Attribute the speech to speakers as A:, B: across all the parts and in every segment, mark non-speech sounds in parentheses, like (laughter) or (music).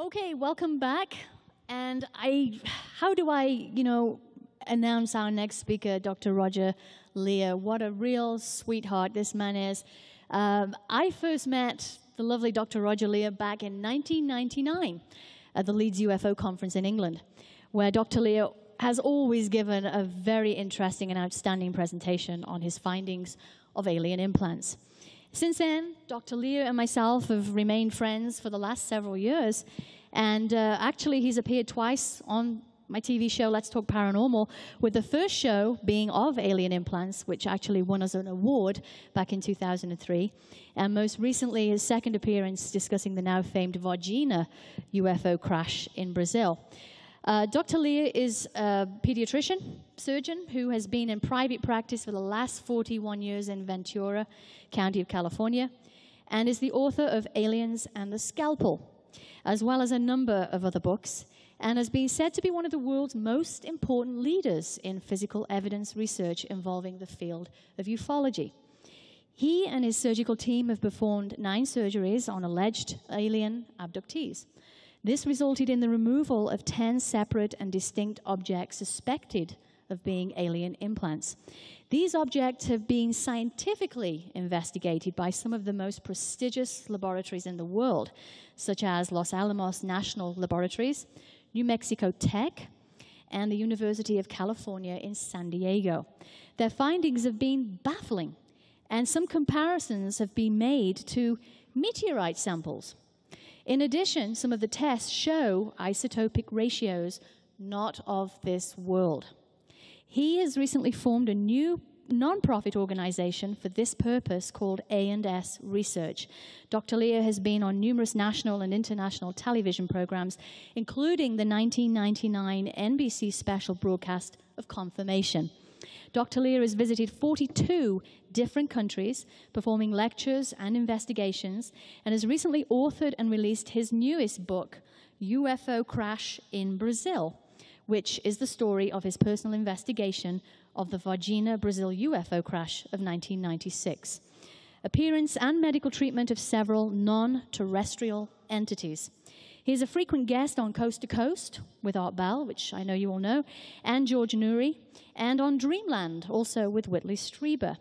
A: Okay, welcome back. And I, how do I, you know, announce our next speaker, Dr. Roger Leir? What a real sweetheart this man is. Um, I first met the lovely Dr. Roger Leir back in 1999 at the Leeds UFO conference in England, where Dr. Leir has always given a very interesting and outstanding presentation on his findings of alien implants. Since then, Dr. Leir and myself have remained friends for the last several years. And uh, actually, he's appeared twice on my TV show, Let's Talk Paranormal, with the first show being of alien implants, which actually won us an award back in 2003. And most recently, his second appearance discussing the now famed Varginha UFO crash in Brazil. Uh, Dr. Leir is a pediatrician, surgeon, who has been in private practice for the last 41 years in Ventura County of California, and is the author of Aliens and the Scalpel, as well as a number of other books, and has been said to be one of the world's most important leaders in physical evidence research involving the field of ufology. He and his surgical team have performed nine surgeries on alleged alien abductees. This resulted in the removal of 10 separate and distinct objects suspected of being alien implants. These objects have been scientifically investigated by some of the most prestigious laboratories in the world, such as Los Alamos National Laboratories, New Mexico Tech, and the University of California in San Diego. Their findings have been baffling, and some comparisons have been made to meteorite samples in addition, some of the tests show isotopic ratios not of this world. He has recently formed a new nonprofit organization for this purpose called A&S Research. Dr. Leir has been on numerous national and international television programs, including the 1999 NBC special broadcast of Confirmation. Dr. Leir has visited 42 different countries, performing lectures and investigations, and has recently authored and released his newest book, UFO Crash in Brazil, which is the story of his personal investigation of the Varginha, Brazil UFO crash of 1996. Appearance and medical treatment of several non terrestrial entities. He's a frequent guest on Coast to Coast with Art Bell, which I know you all know, and George Noory, and on Dreamland, also with Whitley Strieber.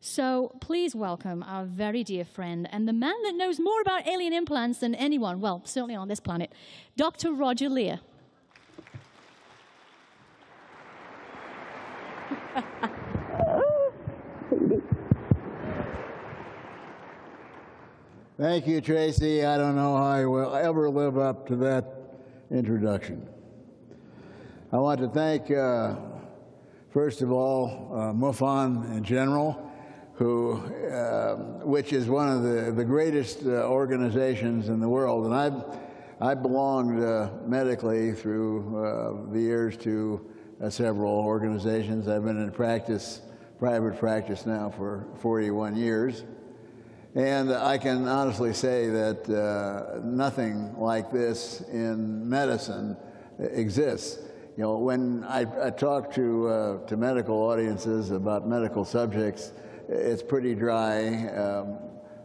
A: So please welcome our very dear friend and the man that knows more about alien implants than anyone, well, certainly on this planet, Dr. Roger Leir. (laughs)
B: Thank you, Tracy. I don't know how I will ever live up to that introduction. I want to thank, uh, first of all, uh, MUFON in general, who, uh, which is one of the, the greatest uh, organizations in the world. And I've, I belonged uh, medically through uh, the years to several organizations. I've been in practice, private practice now for 41 years. And I can honestly say that uh, nothing like this in medicine exists. You know, when I, I talk to, uh, to medical audiences about medical subjects, it's pretty dry. Um,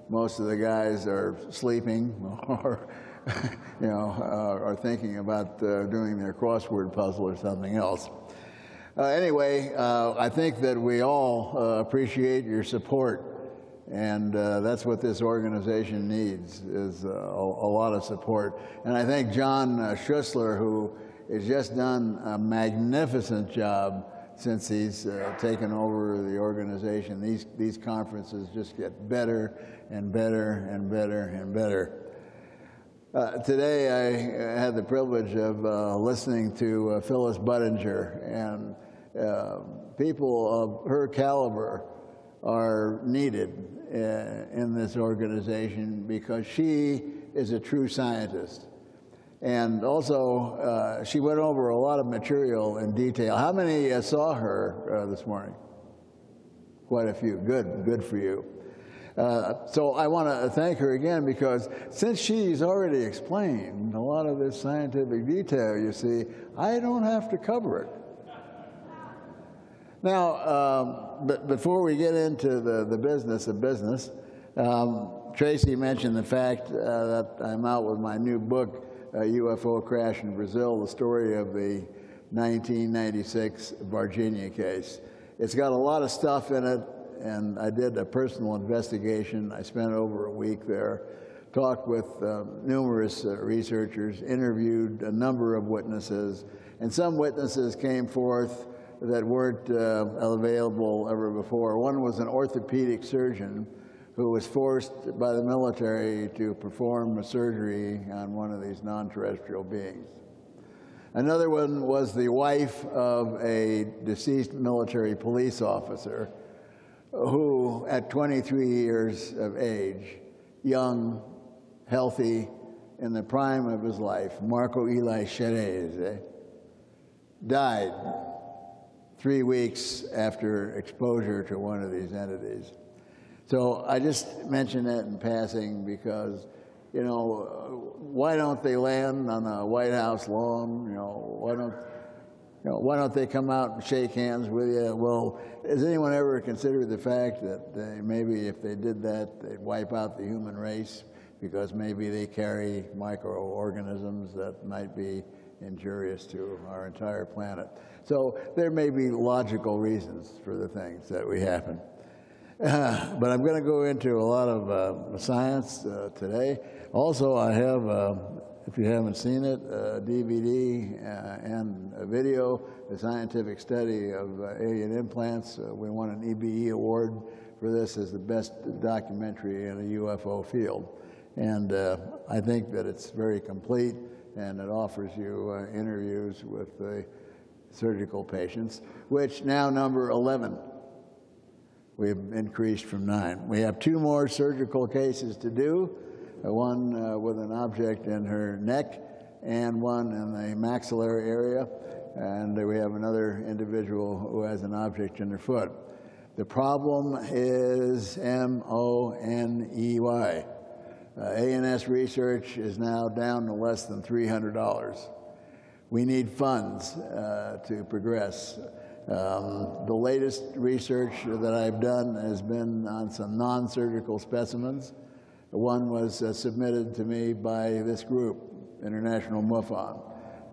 B: most of the guys are sleeping (laughs) or, you know, uh, are thinking about uh, doing their crossword puzzle or something else. Uh, anyway, uh, I think that we all appreciate your support and uh, that's what this organization needs, is uh, a, a, lot of support. And I thank John uh, Schuessler, who has just done a magnificent job since he's uh, taken over the organization. These, these conferences just get better and better and better and better. Uh, today I had the privilege of uh, listening to Phyllis Budinger, and people of her caliber are needed uh, in this organization because she is a true scientist. And also, uh, she went over a lot of material in detail. How many uh, saw her uh, this morning? Quite a few. Good, good for you. Uh, so I want to thank her again because since she's already explained a lot of this scientific detail, you see, I don't have to cover it. Now, um, before we get into the, the business of business, um, Tracy mentioned the fact uh, that I'm out with my new book, uh, UFO crash in Brazil, the story of the 1996 Varginha case. It's got a lot of stuff in it, and I did a personal investigation. I spent over a week there, talked with uh, numerous uh, researchers, interviewed a number of witnesses, and some witnesses came forth that weren't uh, available ever before. One was an orthopedic surgeon who was forced by the military to perform a surgery on one of these non-terrestrial beings. Another one was the wife of a deceased military police officer who, at 23 years of age, young, healthy, in the prime of his life, Marco Eli Chereze, died three weeks after exposure to one of these entities. So I just mention that in passing because, you know, why don't they land on the White House lawn? You know, why don't, you know, why don't they come out and shake hands with you? Well, has anyone ever considered the fact that they, maybe if they did that, they'd wipe out the human race because maybe they carry microorganisms that might be injurious to our entire planet. So there may be logical reasons for the things that we happen. Uh, (laughs) but I'm going to go into a lot of uh, science uh, today. Also, I have, uh, if you haven't seen it, a DVD uh, and a video, a scientific study of uh, alien implants. we won an EBE award for this as the best documentary in the UFO field. And I think that it's very complete and it offers you interviews with the surgical patients, which now number 11. We've increased from nine. We have two more surgical cases to do, uh, one uh, with an object in her neck and one in the maxillary area. And we have another individual who has an object in her foot. The problem is M-O-N-E-Y. Uh, A&S research is now down to less than $300. We need funds uh, to progress. Um, the latest research that I've done has been on some non-surgical specimens. One was uh, submitted to me by this group, International MUFON,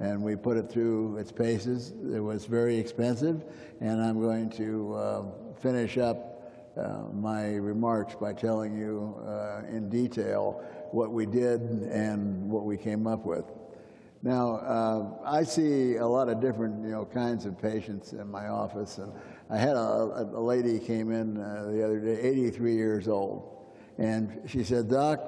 B: and we put it through its paces. It was very expensive, and I'm going to uh, finish up uh, my remarks by telling you uh, in detail what we did and what we came up with. Now, uh, I see a lot of different, you know, kinds of patients in my office, and I had a, a lady came in uh, the other day, 83 years old, and she said, "Doc,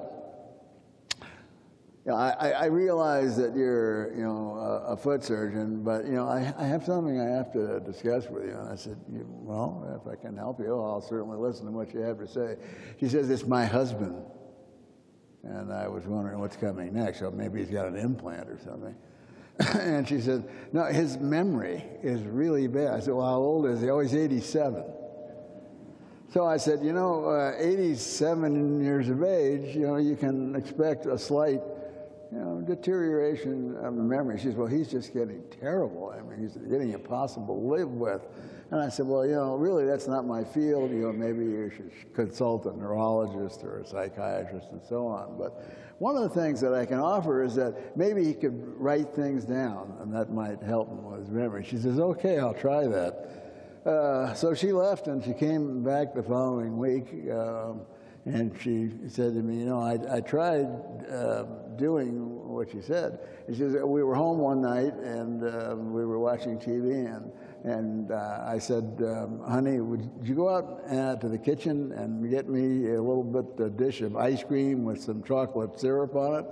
B: I, I realize that you're, you know, a, a, foot surgeon, but you know, I, I have something I have to discuss with you." And I said, "Well, if I can help you, I'll certainly listen to what you have to say." She says, "It's my husband." And I was wondering what's coming next. So maybe he's got an implant or something. (laughs) and she said, no, his memory is really bad. I said, well, how old is he? Oh, he's 87. So I said, you know, uh, 87 years of age, you know, you can expect a slight, you know, deterioration of the memory. She said, well, he's just getting terrible. I mean, he's getting impossible to live with. And I said, well, you know, really that's not my field. You know, maybe you should consult a neurologist or a psychiatrist and so on. But one of the things that I can offer is that maybe he could write things down and that might help him with his memory. She says, okay, I'll try that. Uh, so she left and she came back the following week. Um, and she said to me, you know, I, I tried uh, doing what she said. She said, we were home one night and uh, we were watching TV and and uh, I said, um, honey, would you go out uh, to the kitchen and get me a little bit, a dish of ice cream with some chocolate syrup on it?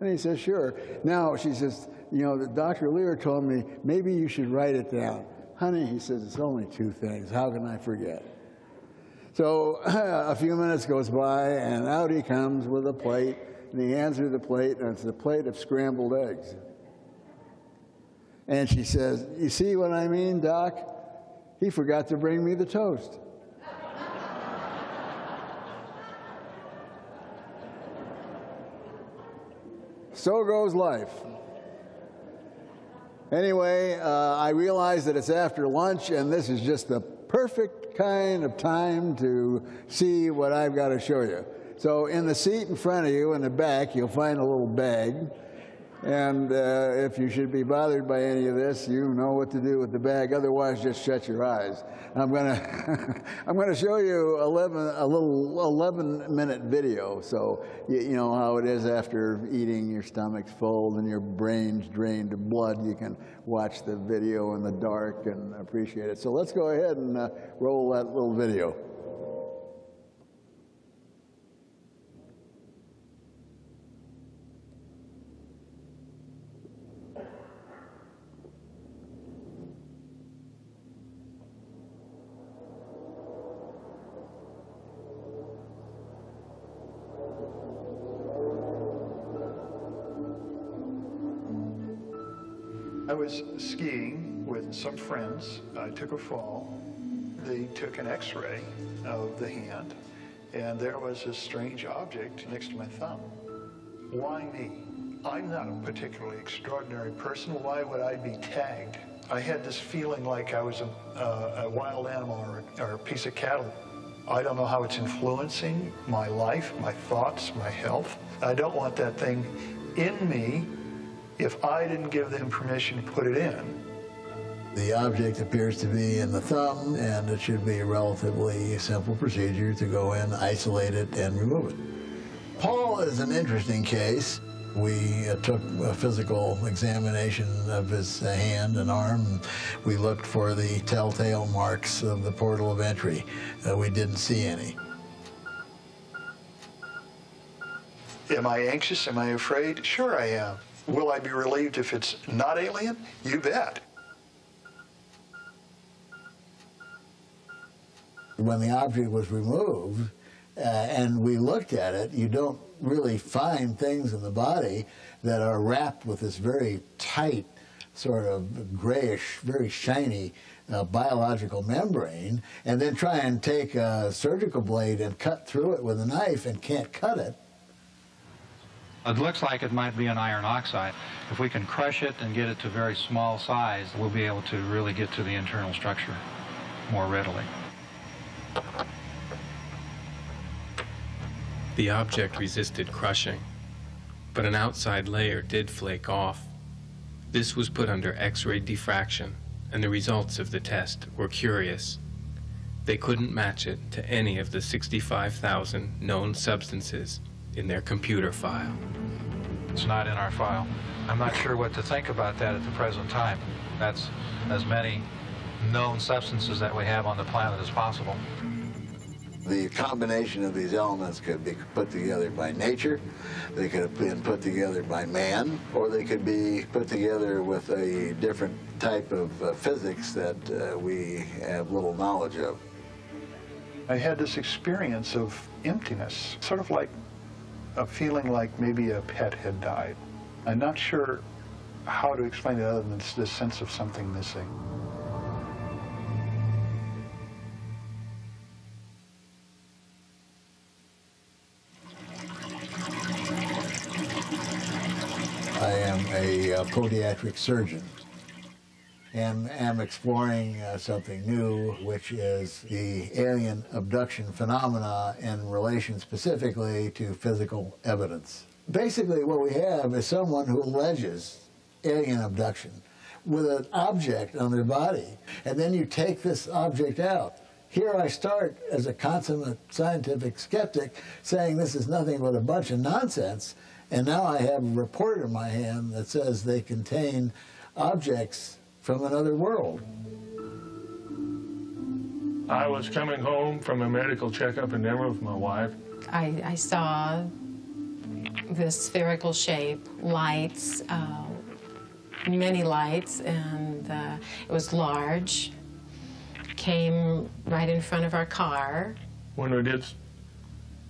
B: And he says, sure. Now, she says, you know, Dr. Leir told me maybe you should write it down. Honey, he says, it's only two things. How can I forget? So (laughs) a few minutes goes by, and out he comes with a plate, and he hands her the plate, and it's a plate of scrambled eggs. And she says, You see what I mean, Doc? He forgot to bring me the toast. so goes life. Anyway, uh, I realize that it's after lunch, and this is just the perfect kind of time to see what I've got to show you. So, in the seat in front of you in the back, you'll find a little bag. And uh, if you should be bothered by any of this, you know what to do with the bag. Otherwise, just shut your eyes. I'm gonna, (laughs) I'm gonna show you 11, a little 11 minute video. So you, you know how it is after eating, your stomach's full and your brain's drained of blood. You can watch the video in the dark and appreciate it. So let's go ahead and uh, roll that little video.
C: Some friends. I took a fall. They took an x-ray of the hand, and there was a strange object next to my thumb. Why me? I'm not a particularly extraordinary person. Why would I be tagged? I had this feeling like I was a, uh, a wild animal or, or a piece of cattle. I don't know how it's influencing my life, my thoughts, my health. I don't want that thing in me if I didn't give them permission to put it in.
B: The object appears to be in the thumb, and it should be a relatively simple procedure to go in, isolate it, and remove it. Paul is an interesting case. We uh, took a physical examination of his uh, hand and arm. We looked for the telltale marks of the portal of entry. Uh, we didn't see any.
C: Am I anxious? Am I afraid? Sure I am. Will I be relieved if it's not alien? You bet.
B: When the object was removed uh, and we looked at it, you don't really find things in the body that are wrapped with this very tight, sort of grayish, very shiny uh, biological membrane, and then try and take a surgical blade and cut through it with a knife and can't cut it.
D: It looks like it might be an iron oxide. If we can crush it and get it to very small size, we'll be able to really get to the internal structure more readily.
E: The object resisted crushing, but an outside layer did flake off. This was put under X-ray diffraction, and the results of the test were curious. They couldn't match it to any of the 65,000 known substances in their computer file.
D: It's not in our file. I'm not sure what to think about that at the present time. That's as many known substances that we have on the planet as possible.
B: The combination of these elements could be put together by nature, they could have been put together by man, or they could be put together with a different type of uh, physics that uh, we have little knowledge of.
C: I had this experience of emptiness, sort of like a feeling like maybe a pet had died. I'm not sure how to explain it other than this sense of something missing.
B: I am a uh, podiatric surgeon and am exploring uh, something new, which is the alien abduction phenomena in relation specifically to physical evidence. Basically, what we have is someone who alleges alien abduction with an object on their body, and then you take this object out. Here I start as a consummate scientific skeptic saying this is nothing but a bunch of nonsense, and now I have a report in my hand that says they contain objects from another world.
F: I was coming home from a medical checkup in Denver with my wife.
G: I, I saw this spherical shape, lights, uh, many lights, and uh, it was large. Came right in front of our car.
F: When we did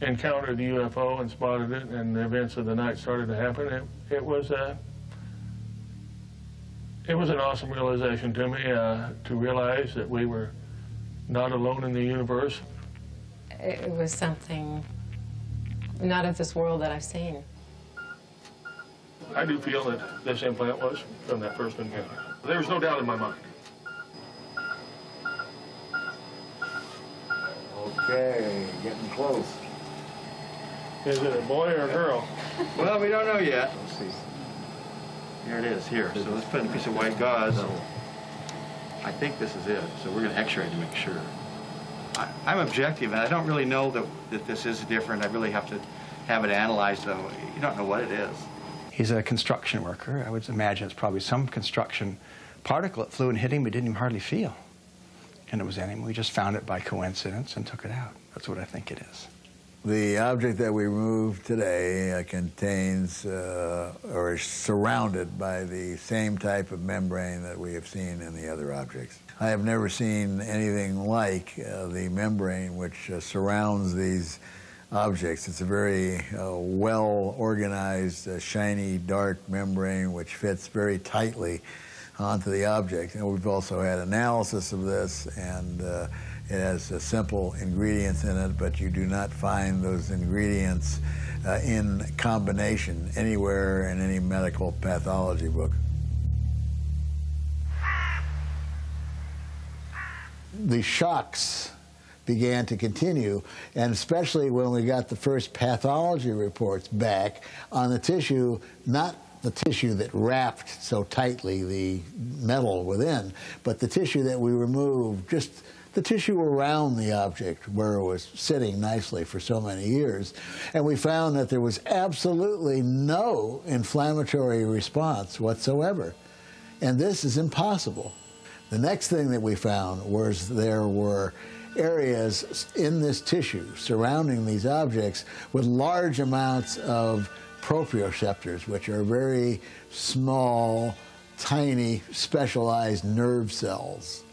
F: encounter the UFO and spotted it, and the events of the night started to happen, it, it was a it was an awesome realization to me uh, to realize that we were not alone in the universe.
G: It was something not of this world that I've seen.
F: I do feel that this implant was from that first encounter. There's no doubt in my mind.
B: Okay, getting close.
F: Is it a boy or a girl?
H: Well, we don't know yet. Let's see. Here it is, here. So let's put in a piece of white gauze. I think this is it, so we're going to x-ray to make sure. I, I'm objective, and I don't really know that, that this is different. I really have to have it analyzed, though. You don't know what it is.
I: He's a construction worker. I would imagine it's probably some construction particle that flew and hit him we didn't even hardly feel. And it was in him. We just found it by coincidence and took it out. That's what I think it is.
B: The object that we removed today uh, contains uh, or is surrounded by the same type of membrane that we have seen in the other objects. I have never seen anything like uh, the membrane which uh, surrounds these objects. It's a very uh, well organized, uh, shiny, dark membrane which fits very tightly onto the object. And we've also had analysis of this and it has uh, simple ingredients in it, but you do not find those ingredients uh, in combination anywhere in any medical pathology book. The shocks began to continue, and especially when we got the first pathology reports back on the tissue, not the tissue that wrapped so tightly the metal within, but the tissue that we removed just the tissue around the object where it was sitting nicely for so many years. And we found that there was absolutely no inflammatory response whatsoever. And this is impossible. The next thing that we found was there were areas in this tissue surrounding these objects with large amounts of proprioceptors, which are very small, tiny, specialized nerve cells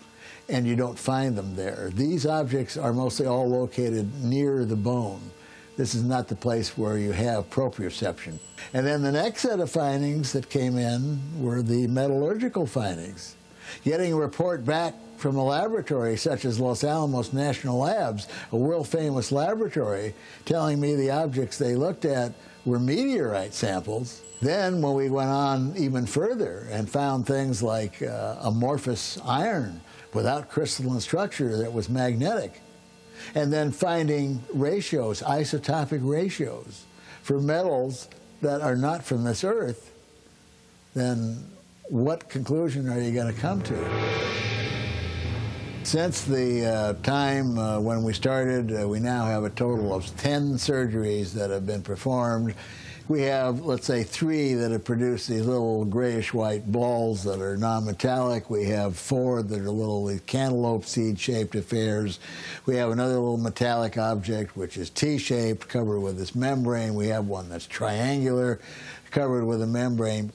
B: and you don't find them there. These objects are mostly all located near the bone. This is not the place where you have proprioception. And then the next set of findings that came in were the metallurgical findings. Getting a report back from a laboratory such as Los Alamos National Labs, a world famous laboratory, telling me the objects they looked at were meteorite samples. Then, when we went on even further and found things like uh, amorphous iron without crystalline structure that was magnetic. And then finding ratios, isotopic ratios, for metals that are not from this earth, then what conclusion are you going to come to? Since the uh, time uh, when we started, uh, we now have a total of 10 surgeries that have been performed we have, let's say, three that have produced these little grayish-white balls that are non-metallic. We have four that are little cantaloupe seed-shaped affairs. We have another little metallic object, which is T-shaped, covered with this membrane. We have one that's triangular, covered with a membrane.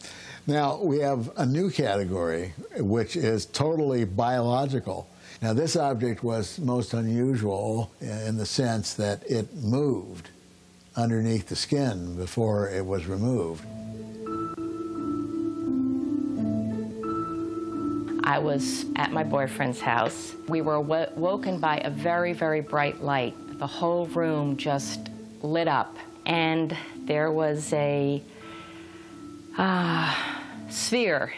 B: Now, we have a new category, which is totally biological. Now, this object was most unusual in the sense that it moved underneath the skin before it was removed.
J: I was at my boyfriend's house. We were woken by a very, very bright light. The whole room just lit up, and there was a uh, sphere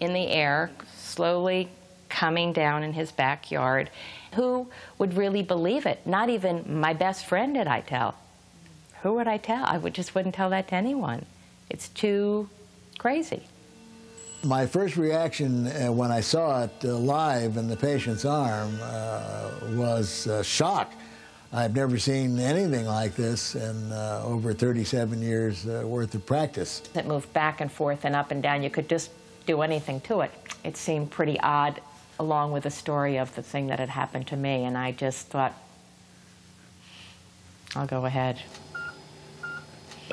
J: in the air, slowly coming down in his backyard. Who would really believe it? Not even my best friend did I tell who would I tell? I would just wouldn't tell that to anyone. It's too crazy.
B: My first reaction uh, when I saw it uh, live in the patient's arm uh, was uh, shock. I've never seen anything like this in uh, over 37 years uh, worth of practice.
J: It moved back and forth and up and down. You could just do anything to it. It seemed pretty odd, along with the story of the thing that had happened to me, and I just thought, I'll go ahead.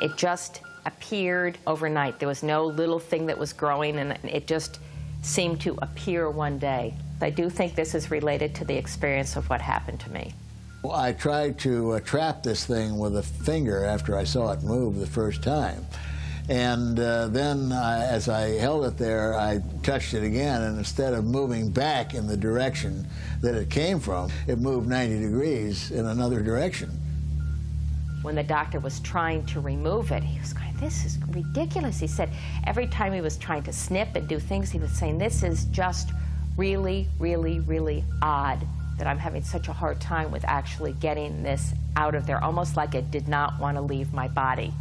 J: It just appeared overnight. There was no little thing that was growing, and it just seemed to appear one day. I do think this is related to the experience of what happened to me.
B: Well, I tried to uh, trap this thing with a finger after I saw it move the first time. And uh, then, uh, as I held it there, I touched it again, and instead of moving back in the direction that it came from, it moved 90 degrees in another direction
J: when the doctor was trying to remove it, he was going, this is ridiculous. He said every time he was trying to snip and do things, he was saying, this is just really, really, really odd that I'm having such a hard time with actually getting this out of there, almost like it did not want to leave my body.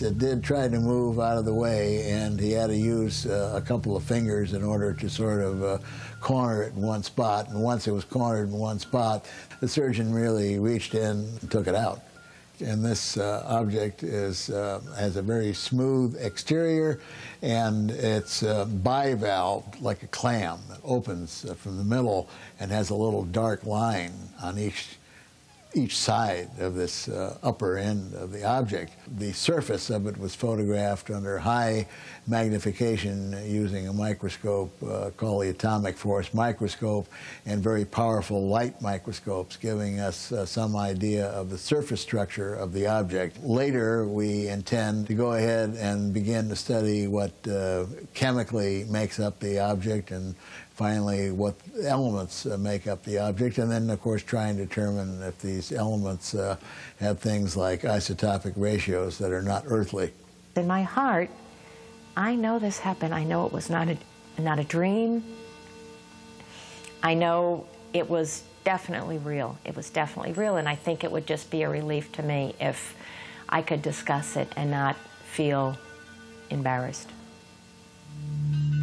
B: It did try to move out of the way, and he had to use uh, a couple of fingers in order to sort of uh, corner it in one spot. And once it was cornered in one spot, the surgeon really reached in and took it out. And this uh, object is, uh, has a very smooth exterior, and it's uh, bivalved like a clam that opens uh, from the middle and has a little dark line on each each side of this uh, upper end of the object. The surface of it was photographed under high magnification using a microscope uh, called the atomic force microscope and very powerful light microscopes giving us uh, some idea of the surface structure of the object. Later we intend to go ahead and begin to study what uh, chemically makes up the object and finally what elements uh, make up the object, and then, of course, try and determine if these elements uh, have things like isotopic ratios that are not earthly.
K: In my heart, I know this happened. I know it was not a, not a dream. I know it was definitely real. It was definitely real, and I think it would just be a relief to me if I could discuss it and not feel embarrassed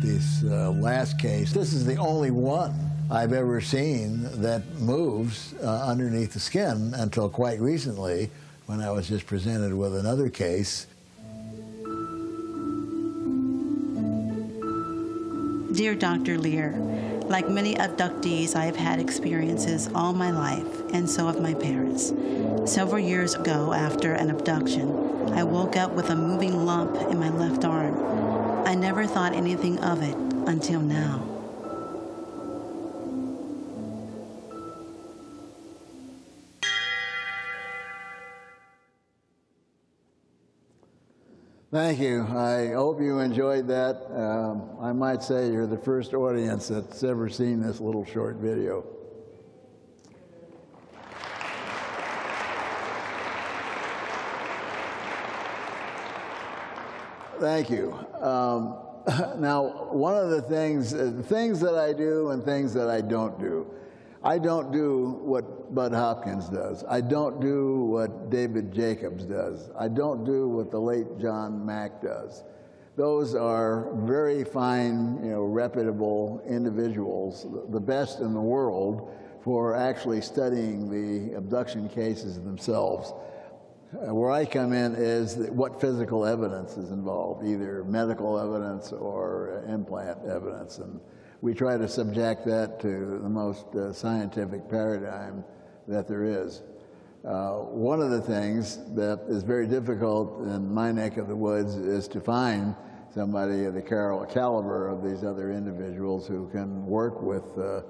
B: this uh, last case, this is the only one I've ever seen that moves uh, underneath the skin until quite recently when I was just presented with another case.
L: Dear Dr. Leir, like many abductees, I have had experiences all my life, and so have my parents. Several years ago, after an abduction, I woke up with a moving lump in my left arm. I never thought anything of it until now.
B: Thank you. I hope you enjoyed that. Um, I might say you're the first audience that's ever seen this little short video. Thank you. Um, (laughs) now, one of the things, uh, things that I do and things that I don't do. I don't do what Bud Hopkins does. I don't do what David Jacobs does. I don't do what the late John Mack does. Those are very fine, you know, reputable individuals, the best in the world for actually studying the abduction cases themselves. Uh, where I come in is what physical evidence is involved, either medical evidence or implant evidence. And we try to subject that to the most uh, scientific paradigm that there is. Uh, one of the things that is very difficult in my neck of the woods is to find somebody of the Carol caliber of these other individuals who can work with, uh,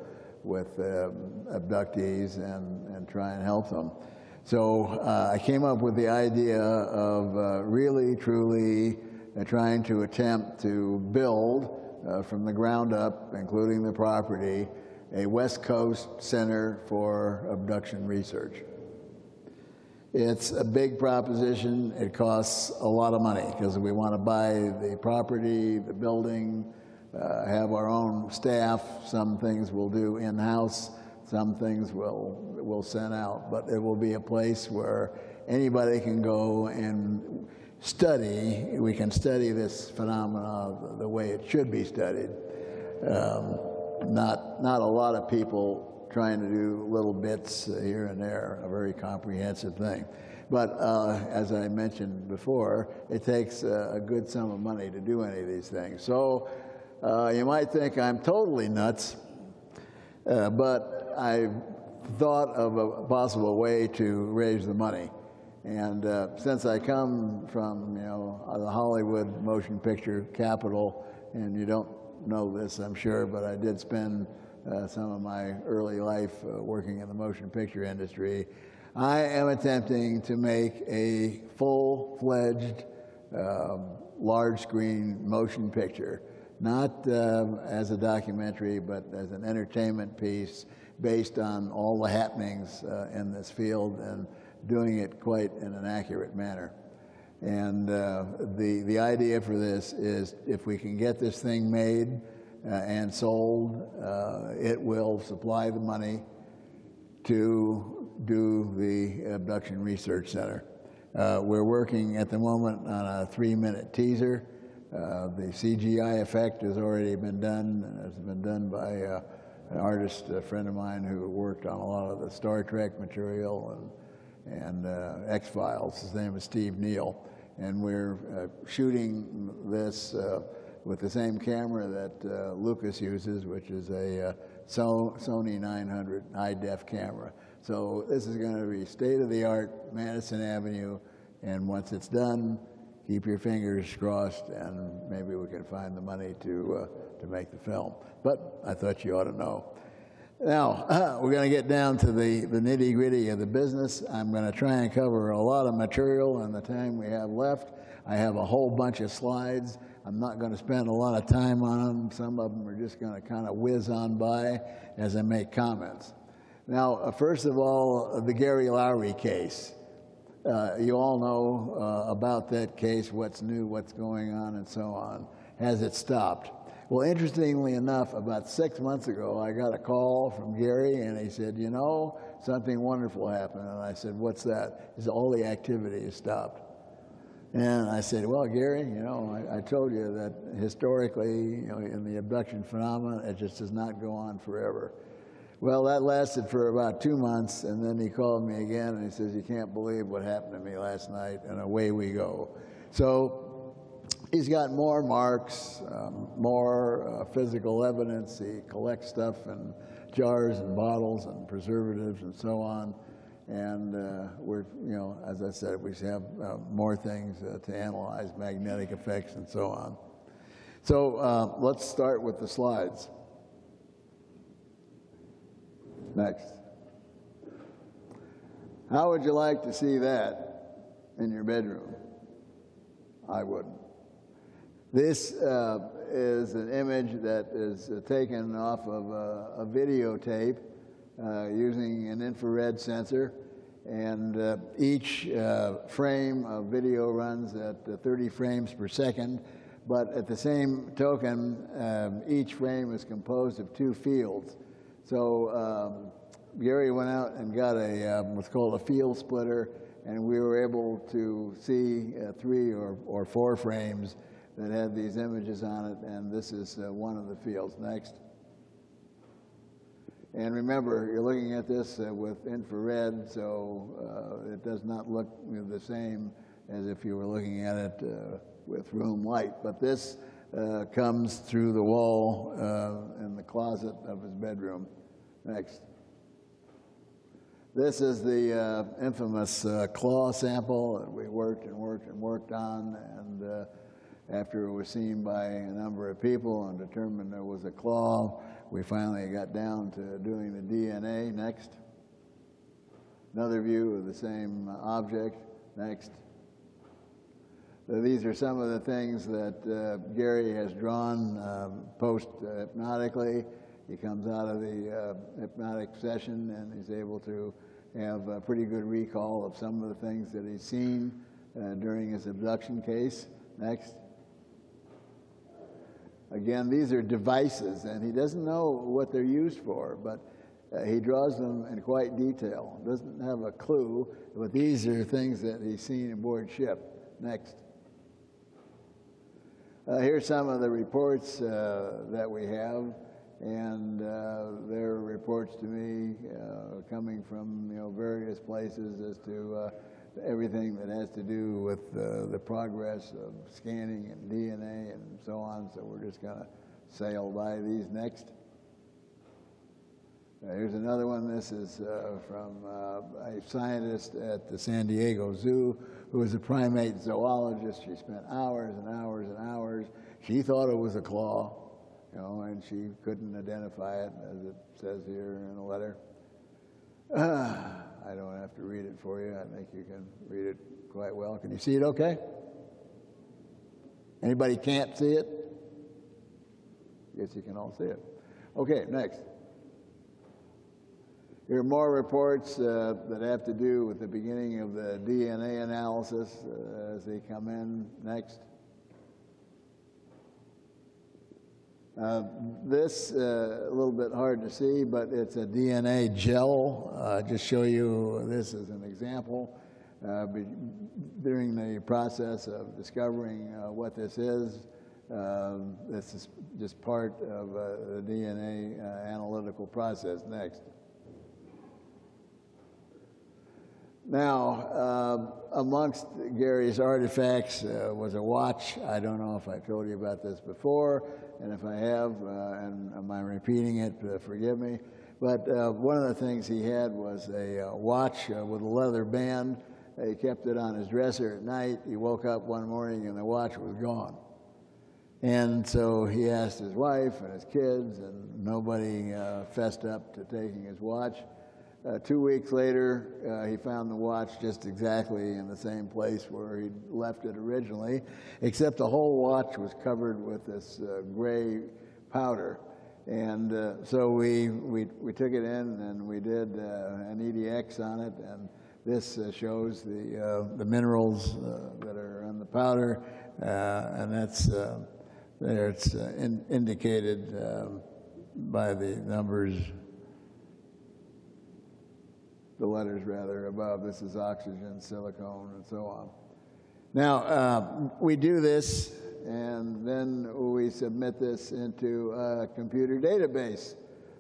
B: with um, abductees and, and try and help them. So uh, I came up with the idea of uh, really, truly uh, trying to attempt to build uh, from the ground up, including the property, a West Coast Center for Abduction Research. It's a big proposition. It costs a lot of money because we want to buy the property, the building, uh, have our own staff. Some things we'll do in-house. Some things we'll, we'll send out, but it will be a place where anybody can go and study. We can study this phenomena the way it should be studied. Um, not, not a lot of people trying to do little bits here and there, a very comprehensive thing. But uh, as I mentioned before, it takes a, a, good sum of money to do any of these things. So uh, you might think I'm totally nuts, uh, but I thought of a possible way to raise the money. And uh, since I come from, you know, the Hollywood motion picture capital, and you don't know this, I'm sure, but I did spend uh, some of my early life uh, working in the motion picture industry. I am attempting to make a full-fledged, um, large-screen motion picture, not um, as a documentary, but as an entertainment piece based on all the happenings uh, in this field and doing it quite in an accurate manner. And uh, the, the idea for this is if we can get this thing made uh, and sold, uh, it will supply the money to do the Abduction Research Center. Uh, we're working at the moment on a three-minute teaser. Uh, the CGI effect has already been done. It's been done by an artist, a friend of mine who worked on a lot of the Star Trek material and, and uh, X-Files. His name is Steve Neal. And we're uh, shooting this uh, with the same camera that uh, Lucas uses, which is a uh, so Sony 900 high-def camera. So this is going to be state-of-the-art Madison Avenue, and once it's done, keep your fingers crossed, and maybe we can find the money to, uh, to make the film. But I thought you ought to know. Now, uh, (laughs) we're going to get down to the, the nitty gritty of the business. I'm going to try and cover a lot of material in the time we have left. I have a whole bunch of slides. I'm not going to spend a lot of time on them. Some of them are just going to kind of whiz on by as I make comments. Now, uh, first of all, the Gary Lowry case. Uh, you all know uh, about that case, what's new, what's going on, and so on. Has it stopped? Well, interestingly enough, about six months ago, I got a call from Gary, and he said, You know, something wonderful happened. And I said, What's that? He said, All the activity has stopped. And I said, Well, Gary, you know, I, I told you that historically, you know, in the abduction phenomenon, it just does not go on forever. Well, that lasted for about two months, and then he called me again and he says, You can't believe what happened to me last night, and away we go. So he's got more marks, um, more uh, physical evidence. He collects stuff in jars and bottles and preservatives and so on. And uh, we're, you know, as I said, we have uh, more things uh, to analyze, magnetic effects and so on. So uh, let's start with the slides. Next. How would you like to see that in your bedroom? I wouldn't. This uh, is an image that is uh, taken off of a, a videotape uh, using an infrared sensor. And uh, each uh, frame of video runs at uh, 30 frames per second. But at the same token, um, each frame is composed of two fields. So um, Gary went out and got a um, what's called a field splitter, and we were able to see three or, or four frames that had these images on it, and this is uh, one of the fields. Next. And remember, you're looking at this uh, with infrared, so uh, it does not look the same as if you were looking at it uh, with room light. But this uh, comes through the wall uh, in the closet of his bedroom. Next. This is the infamous claw sample that we worked and worked and worked on, and after it was seen by a number of people and determined there was a claw, we finally got down to doing the DNA. Next. Another view of the same object. Next. These are some of the things that uh, Gary has drawn um, post hypnotically. He comes out of the uh, hypnotic session and he's able to have a pretty good recall of some of the things that he's seen uh, during his abduction case. Next. Again, these are devices, and he doesn't know what they're used for, but uh, he draws them in quite detail. Doesn't have a clue, but these are things that he's seen aboard ship. Next. Uh, here's some of the reports uh, that we have, and uh, they're reports to me uh, coming from you know various places as to uh, everything that has to do with uh, the progress of scanning and DNA and so on. So we're just going to sail by these next. here's another one. This is from a scientist at the San Diego Zoo who was a primate zoologist. She spent hours and hours and hours. She thought it was a claw, you know, and she couldn't identify it, as it says here in the letter. (sighs) I don't have to read it for you. I think you can read it quite well. Can you see it okay? Anybody can't see it? Yes, you can all see it. Okay, next. There are more reports uh, that have to do with the beginning of the DNA analysis uh, as they come in. Next. Uh, this, uh, a little bit hard to see, but it's a DNA gel. Uh, just show you this as an example. Uh, during the process of discovering uh, what this is, um, this is just part of uh, the DNA uh, analytical process. Next. Now, um, amongst Gary's artifacts uh, was a watch. I don't know if I told you about this before, and if I have, uh, and am I repeating it, uh, forgive me. But uh, one of the things he had was a uh, watch uh, with a leather band. He kept it on his dresser at night. He woke up one morning and the watch was gone. And so he asked his wife and his kids, and nobody fessed up to taking his watch. Uh, two weeks later, uh, he found the watch just exactly in the same place where he'd left it originally, except the whole watch was covered with this uh, gray powder. And uh, so we, we, we took it in and we did uh, an EDX on it, and this uh, shows the, the minerals that are in the powder, and that's there. It's in, indicated um, by the numbers the letters rather above. This is oxygen, silicone, and so on. Now, uh, we do this, and then we submit this into a computer database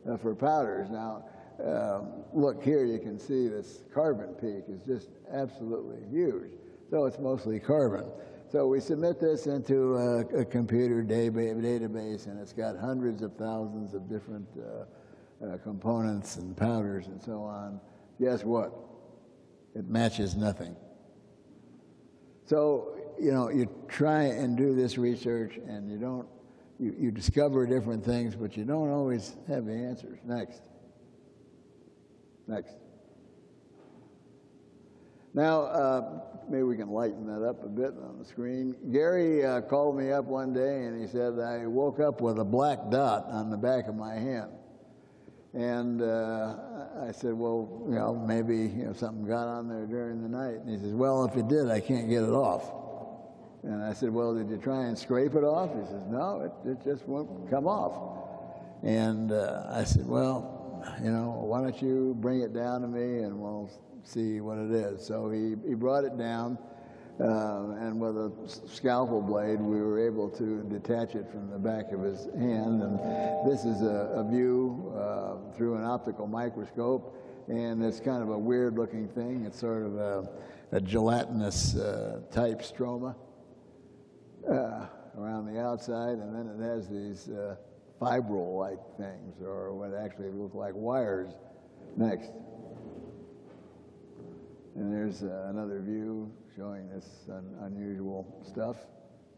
B: uh, for powders. Now, um, look here, you can see this carbon peak is just absolutely huge. So it's mostly carbon. So we submit this into a, a computer database, and it's got hundreds of thousands of different uh, uh, components and powders and so on guess what? It matches nothing. So, you know, you try and do this research and you don't, you, you discover different things, but you don't always have the answers. Next. Next. Now, uh, maybe we can lighten that up a bit on the screen. Gary uh, called me up one day and he said, I woke up with a black dot on the back of my hand. And uh, I said, well, you know, maybe you know, something got on there during the night. And he says, well, if it did, I can't get it off. And I said, well, did you try and scrape it off? He says, no, it, it just won't come off. And uh, I said, well, you know, why don't you bring it down to me and we'll see what it is. So he, he brought it down. Uh, and with a scalpel blade, we were able to detach it from the back of his hand. And this is a, a view uh, through an optical microscope, and it's kind of a weird-looking thing. It's sort of a, a gelatinous uh, type stroma uh, around the outside, and then it has these uh, fibril-like things, or what actually look like wires. Next. And there's uh, another view showing this un unusual stuff.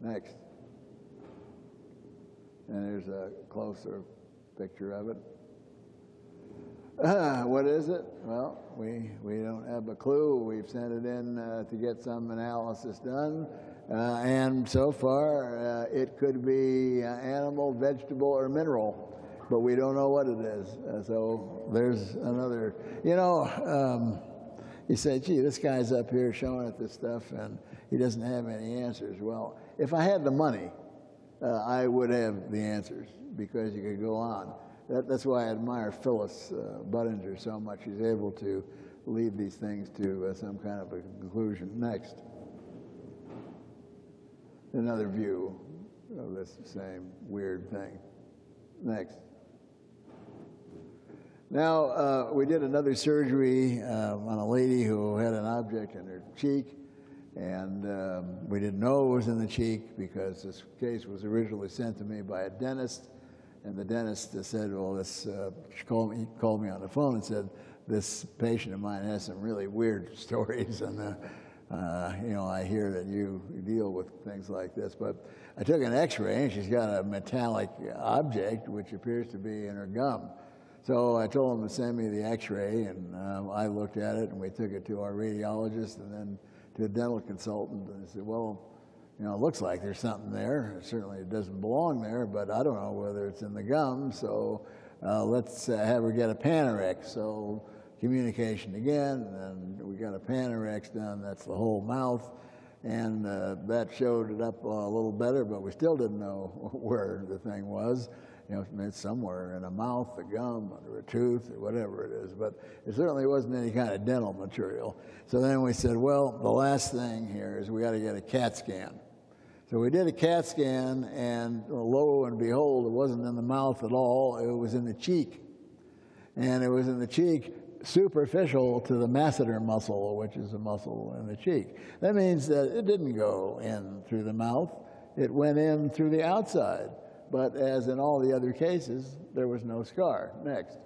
B: Next. And there's a closer picture of it. Uh, (sighs) what is it? Well, we, we don't have a clue. We've sent it in uh, to get some analysis done. Uh, and so far, uh, it could be uh, animal, vegetable, or mineral, but we don't know what it is. Uh, so there's another, you know, um, you said, gee, this guy's up here showing it this stuff and he doesn't have any answers. Well, if I had the money, uh, I would have the answers because you could go on. That, that's why I admire Phyllis uh, so much. She's able to lead these things to uh, some kind of a conclusion. Next. Another view of this same weird thing. Next. Now, uh, we did another surgery uh, on a lady who had an object in her cheek, and um, we didn't know it was in the cheek because this case was originally sent to me by a dentist, and the dentist said, well, this, uh, called me, called me on the phone and said, this patient of mine has some really weird (laughs) stories, and uh, uh, you know, I hear that you deal with things like this. But I took an x-ray, and she's got a metallic object, which appears to be in her gum. So I told him to send me the x-ray, and um, I looked at it, and we took it to our radiologist and then to a dental consultant, and I said, well, you know, it looks like there's something there. Certainly it doesn't belong there, but I don't know whether it's in the gum, so uh, let's uh, have her get a Panorex. So communication again, and we got a Panorex done, that's the whole mouth, and uh, that showed it up a little better, but we still didn't know (laughs) where the thing was. You know, it's somewhere in a mouth, a gum, under a tooth, or whatever it is. But it certainly wasn't any kind of dental material. So then we said, well, the last thing here is we got to get a CAT scan. So we did a CAT scan, and lo and behold, it wasn't in the mouth at all, it was in the cheek. And it was in the cheek superficial to the masseter muscle, which is a muscle in the cheek. That means that it didn't go in through the mouth, it went in through the outside. But as in all the other cases, there was no scar. Next.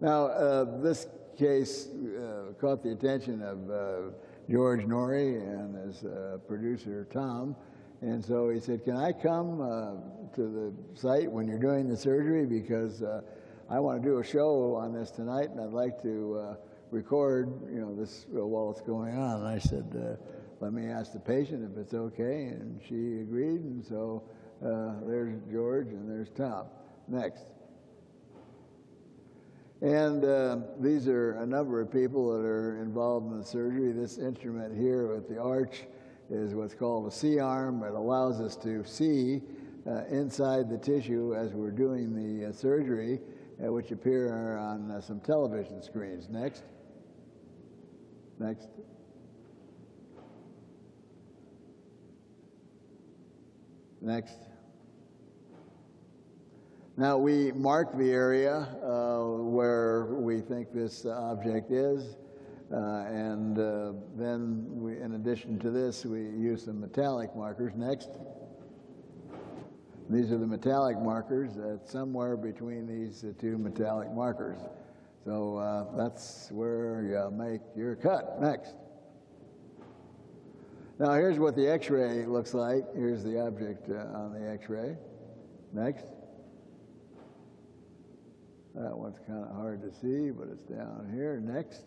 B: Now, uh, this case uh, caught the attention of uh, George Noory and his uh, producer Tom. And so he said, Can I come uh, to the site when you're doing the surgery? Because uh, I want to do a show on this tonight and I'd like to record, you know, this while it's going on. And I said, Let me ask the patient if it's okay. And she agreed. And so there's George and there's Tom. Next. And uh, these are a number of people that are involved in the surgery. This instrument here with the arch is what's called a C-arm. It allows us to see uh, inside the tissue as we're doing the uh, surgery, uh, which appear on uh, some television screens. Next. Next. Next. Now we mark the area uh, where we think this object is, uh, and uh, then we, in addition to this, we use some metallic markers. Next. These are the metallic markers. That's somewhere between these two metallic markers. So uh, that's where you make your cut. Next. Now here's what the x-ray looks like. Here's the object uh, on the x-ray. Next. That one's kind of hard to see, but it's down here. Next.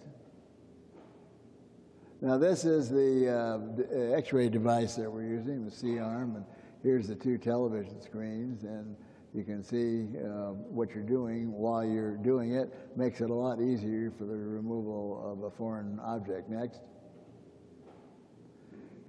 B: Now this is the uh, uh x-ray device that we're using, the C-arm, and here's the two television screens, and you can see uh, what you're doing while you're doing it. Makes it a lot easier for the removal of a foreign object. Next.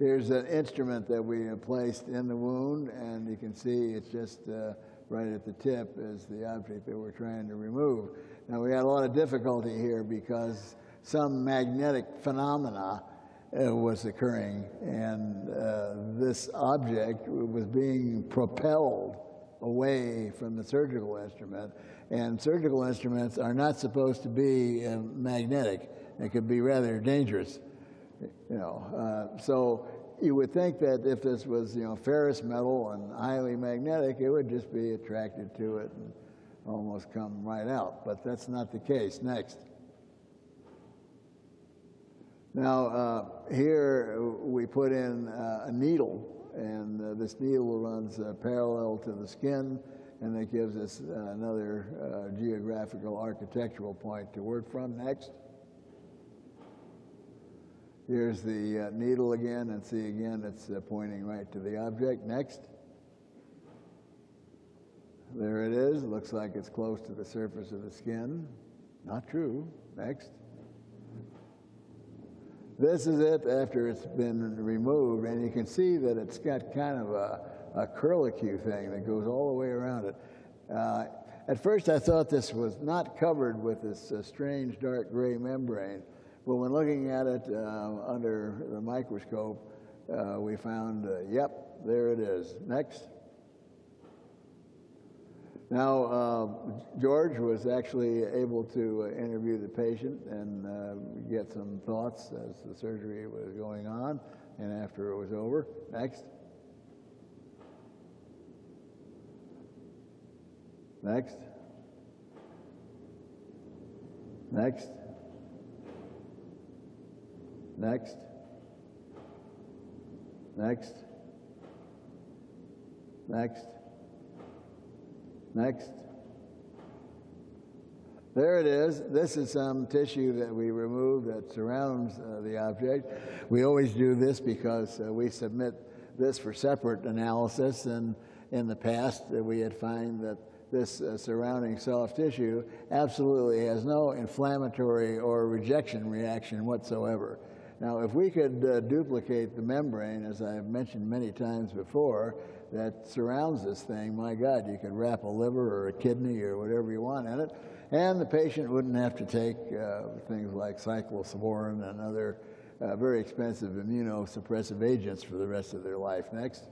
B: Here's an instrument that we placed in the wound, and you can see it's just uh, right at the tip is the object that we're trying to remove. Now, we had a lot of difficulty here because some magnetic phenomena uh, was occurring, and uh, this object was being propelled away from the surgical instrument. And surgical instruments are not supposed to be uh, magnetic. It could be rather dangerous, you know. Uh, so you would think that if this was, you know, ferrous metal and highly magnetic, it would just be attracted to it and almost come right out. But that's not the case. Next. Now, uh, here we put in uh, a needle, and uh, this needle runs uh, parallel to the skin, and it gives us uh, another uh, geographical architectural point to work from. Next. Here's the uh, needle again, and see again, it's uh, pointing right to the object. Next. There it is. Looks like it's close to the surface of the skin. Not true. Next. This is it after it's been removed, and you can see that it's got kind of a, a curlicue thing that goes all the way around it. Uh, at first, I thought this was not covered with this uh, strange dark gray membrane, but when looking at it uh, under the microscope, uh, we found, uh, yep, there it is. Next. Now, uh, George was actually able to uh, interview the patient and uh, get some thoughts as the surgery was going on and after it was over. Next. Next. Next. Next. Next. Next. Next. There it is. This is some tissue that we remove that surrounds uh, the object. We always do this because uh, we submit this for separate analysis, and in the past uh, we had found that this uh, surrounding soft tissue absolutely has no inflammatory or rejection reaction whatsoever. Now, if we could uh, duplicate the membrane, as I've mentioned many times before, that surrounds this thing, my God, you could wrap a liver or a kidney or whatever you want in it, and the patient wouldn't have to take uh, things like cyclosporin and other uh, very expensive immunosuppressive agents for the rest of their life. Next.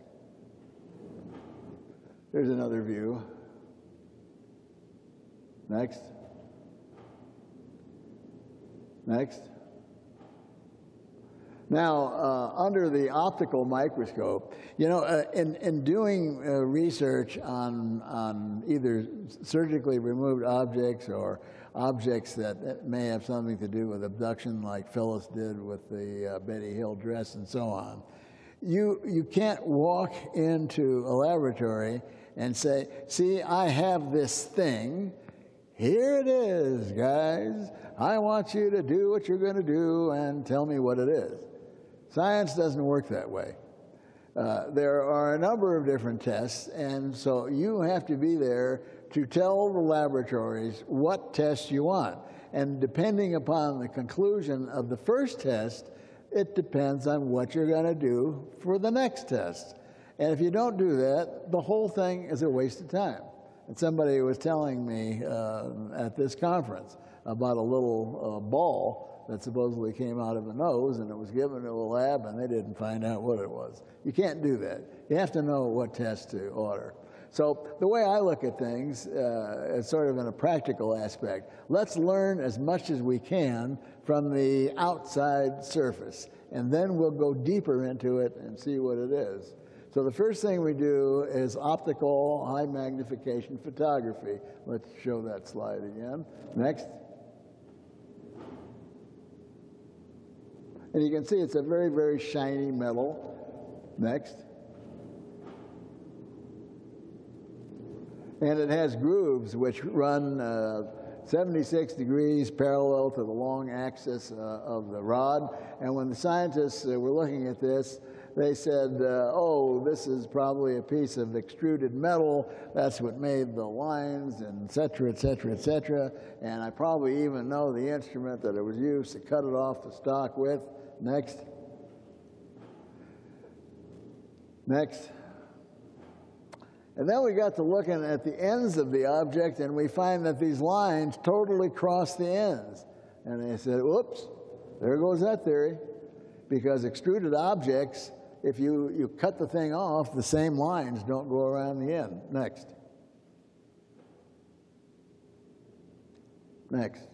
B: There's another view. Next. Next. Now, uh, under the optical microscope, you know, uh, in, in doing uh, research on, on either surgically removed objects or objects that may have something to do with abduction, like Phyllis did with the uh, Betty Hill dress and so on, you, you can't walk into a laboratory and say, see, I have this thing. Here it is, guys. I want you to do what you're going to do and tell me what it is. Science doesn't work that way. Uh, there are a number of different tests, and so you have to be there to tell the laboratories what tests you want. And depending upon the conclusion of the first test, it depends on what you're going to do for the next test. And if you don't do that, the whole thing is a waste of time. And somebody was telling me uh, at this conference about a little uh, ball that supposedly came out of a nose and it was given to a lab and they didn't find out what it was. You can't do that. You have to know what test to order. So the way I look at things uh, is sort of in a practical aspect. Let's learn as much as we can from the outside surface, and then we'll go deeper into it and see what it is. So the first thing we do is optical high magnification photography. Let's show that slide again. Next. And you can see it's a very, very shiny metal. Next. And it has grooves which run uh, 76 degrees parallel to the long axis uh, of the rod. And when the scientists uh, were looking at this, they said, uh, oh, this is probably a piece of extruded metal. That's what made the lines, and et cetera, et cetera, et cetera. And I probably even know the instrument that it was used to cut it off the stock with. Next. Next. And then we got to looking at the ends of the object, and we find that these lines totally cross the ends. And they said, whoops, there goes that theory. Because extruded objects, if you, you cut the thing off, the same lines don't go around the end. Next. Next.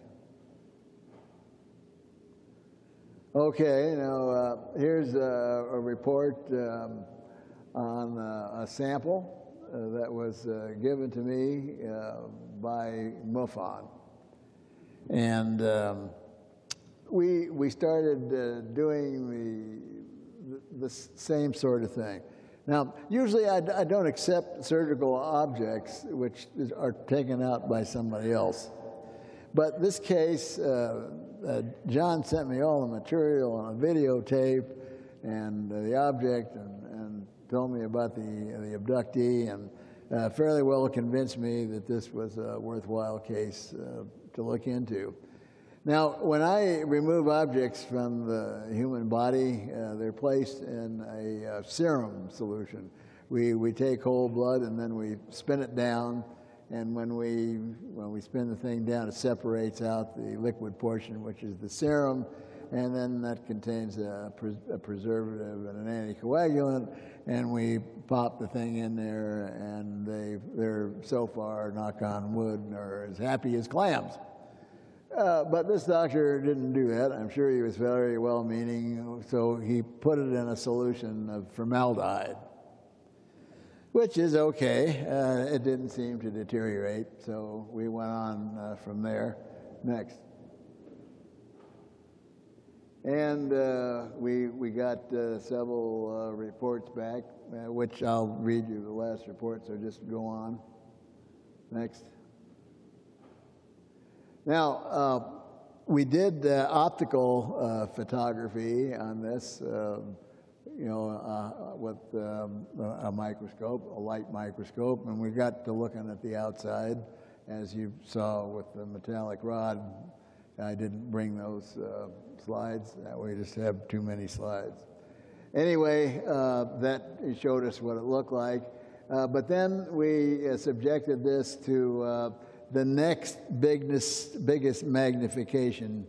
B: Okay, now uh, here's a, a report um, on uh, a sample uh, that was uh, given to me uh, by MUFON. And um, we, we started doing the, the, the, same sort of thing. Now, usually I, I don't accept surgical objects which are taken out by somebody else. But this case, uh, John sent me all the material on a videotape and uh, the object and, and, told me about the, the abductee and uh, fairly well convinced me that this was a worthwhile case uh, to look into. Now, when I remove objects from the human body, uh, they're placed in a uh, serum solution. We, we take whole blood and then we spin it down and when we, when we spin the thing down, it separates out the liquid portion, which is the serum, and then that contains a, pres a preservative and an anticoagulant, and we pop the thing in there, and they, they're so far, knock on wood, are as happy as clams. Uh, but this doctor didn't do that. I'm sure he was very well meaning, so he put it in a solution of formaldehyde which is okay. Uh, it didn't seem to deteriorate, so we went on uh, from there. Next. And uh, we, we got uh, several uh, reports back, uh, which I'll read you the last report, so just go on. Next. Now, we did optical photography on this. Um, you know, uh, with um, a microscope, a light microscope, and we got to looking at the outside, as you saw with the metallic rod I didn't bring those uh, slides. That way, just have too many slides. Anyway, uh, that showed us what it looked like. Uh, but then we uh, subjected this to uh, the next biggest, biggest magnification,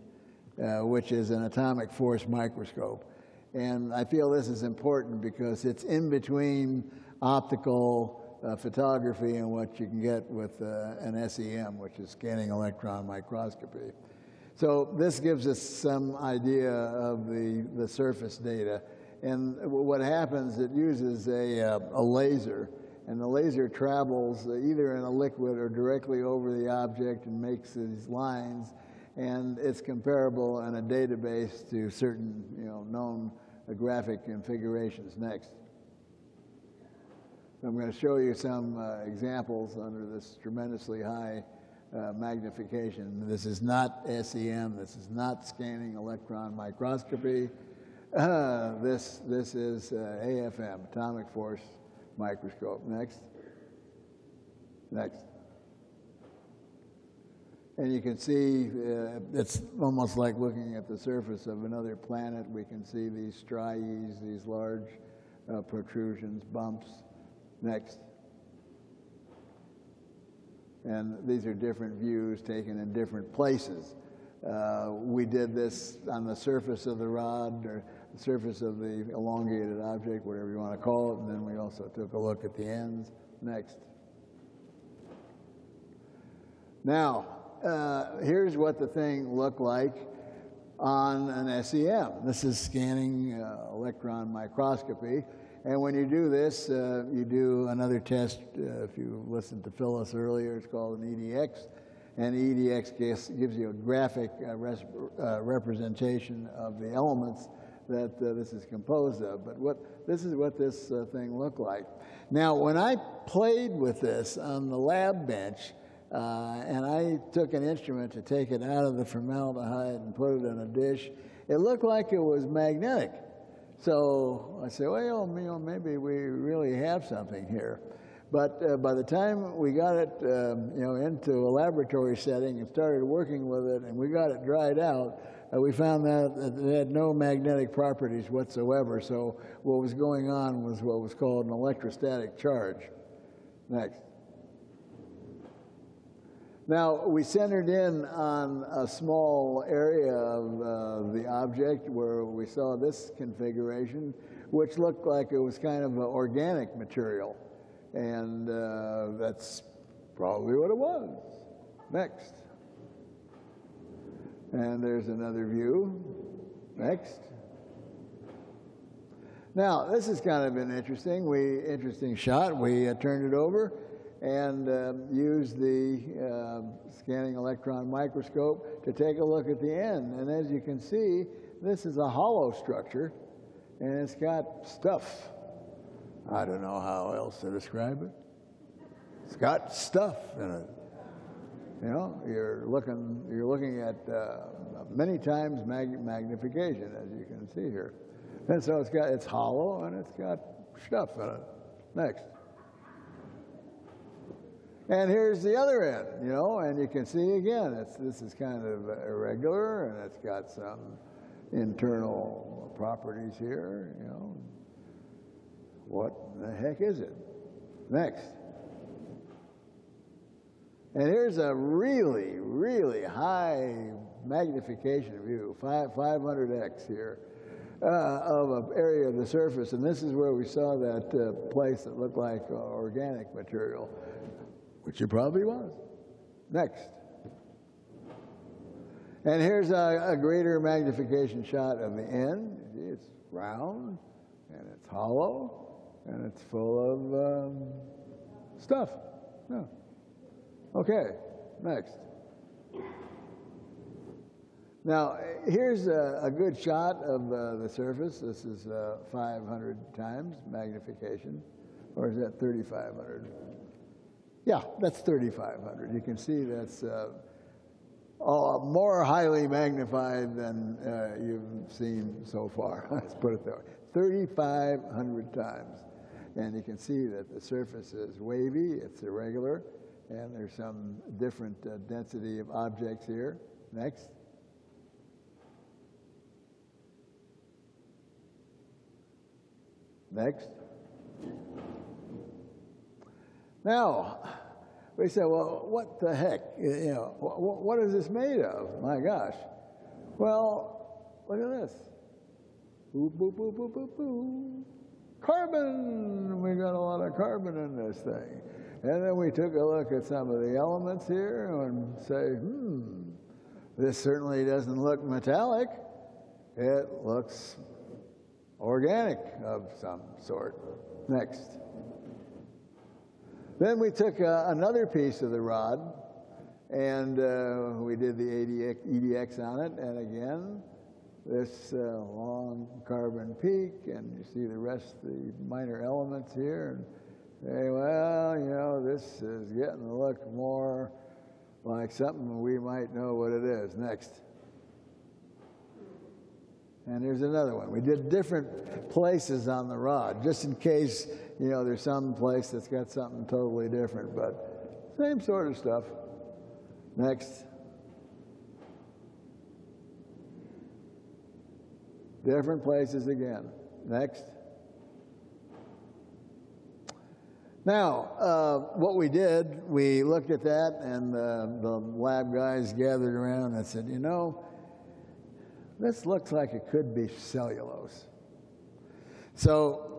B: which is an atomic force microscope. And I feel this is important because it's in between optical uh, photography and what you can get with uh, an SEM, which is scanning electron microscopy. So this gives us some idea of the, the surface data. And what happens, it uses a, uh, a laser, and the laser travels either in a liquid or directly over the object and makes these lines, and it's comparable in a database to certain you know, known graphic configurations. Next. I'm going to show you some uh, examples under this tremendously high uh, magnification. This is not SEM. This is not scanning electron microscopy. Uh, this, this is uh, AFM, atomic force microscope. Next. Next. And you can see uh, it's almost like looking at the surface of another planet. We can see these striae, these large uh, protrusions, bumps. Next. And these are different views taken in different places. Uh, we did this on the surface of the rod or the surface of the elongated object, whatever you want to call it, and then we also took a look at the ends. Next. Now, uh, here's what the thing looked like on an SEM. This is scanning uh, electron microscopy. And when you do this, uh, you do another test. Uh, if you listened to Phyllis earlier, it's called an EDX. And EDX gives, gives you a graphic uh, res, uh, representation of the elements that this is composed of. But what, this is what this thing looked like. Now, when I played with this on the lab bench, and I took an instrument to take it out of the formaldehyde and put it in a dish, it looked like it was magnetic. So I said, well, you know, maybe we really have something here. But uh, by the time we got it, um, you know, into a laboratory setting and started working with it, and we got it dried out, uh, we found that it had no magnetic properties whatsoever. So what was going on was what was called an electrostatic charge. Next. Now, we centered in on a small area of uh, the object where we saw this configuration, which looked like it was kind of an organic material. And uh, that's probably what it was. Next. And there's another view. Next. Now, this is kind of an interesting, we, interesting shot. We uh, turned it over and uh, use the uh, scanning electron microscope to take a look at the end. And as you can see, this is a hollow structure, and it's got stuff. I don't know how else to describe it. It's got stuff in it. You know, you're looking, you're looking at uh, many times mag magnification, as you can see here. And so it's got, it's hollow and it's got stuff in it. Next. And here's the other end, you know, and you can see again, it's, this is kind of irregular and it's got some internal properties here, you know. What the heck is it? Next. And here's a really, really high magnification view, 5, 500x here, uh, of an area of the surface. And this is where we saw that uh, place that looked like uh, organic material which it probably was. Next. And here's a, a greater magnification shot of the end. It's round, and it's hollow, and it's full of um, stuff. Yeah. Okay, next. Now, here's a, a good shot of uh, the surface. This is uh, 500 times magnification, or is that 3,500? Yeah, that's 3,500. You can see that's uh, more highly magnified than uh, you've seen so far. (laughs) Let's put it that way. 3,500 times. And you can see that the surface is wavy, it's irregular, and there's some different uh, density of objects here. Next. Next. Now, we said, well, what the heck? You know, wh- what is this made of? My gosh. Well, look at this. Boop, boop, boop, boop, boop, boop. Carbon. We got a lot of carbon in this thing. And then we took a look at some of the elements here and say, hmm, this certainly doesn't look metallic. It looks organic of some sort. Next. Then we took uh, another piece of the rod and uh, we did the ADX, EDX on it. And again, this uh, long carbon peak, and you see the rest of the minor elements here. And say, well, you know, this is getting to look more like something we might know what it is. Next. And here's another one. We did different places on the rod, just in case, you know, there's some place that's got something totally different, but same sort of stuff. Next. Different places again. Next. Now, uh, what we did, we looked at that, and uh, the lab guys gathered around and said, you know, this looks like it could be cellulose. So,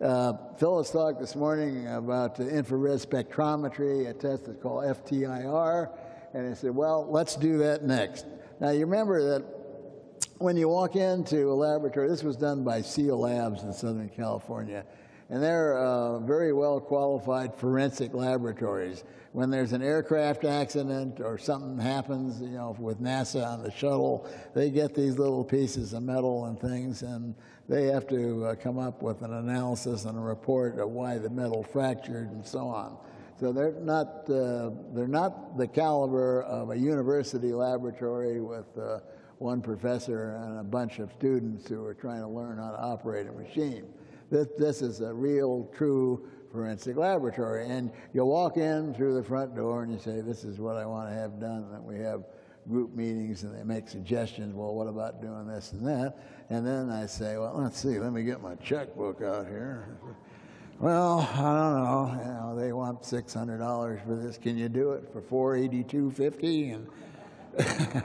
B: uh, Phyllis talked this morning about infrared spectrometry, a test that's called FTIR, and I said, well, let's do that next. Now, you remember that when you walk into a laboratory, this was done by SEAL Labs in Southern California, and they're uh, very well qualified forensic laboratories. When there's an aircraft accident or something happens, you know, with NASA on the shuttle, they get these little pieces of metal and things, and they have to uh, come up with an analysis and a report of why the metal fractured and so on. So they're not, uh, they're not the caliber of a university laboratory with uh, one professor and a bunch of students who are trying to learn how to operate a machine. This, this is a real, true forensic laboratory. And you walk in through the front door and you say, this is what I want to have done. And we have group meetings and they make suggestions. Well, what about doing this and that? And then I say, well, let's see, let me get my checkbook out here. Well, I don't know. You know, they want six hundred dollars for this. Can you do it for four eighty-two fifty? And (laughs)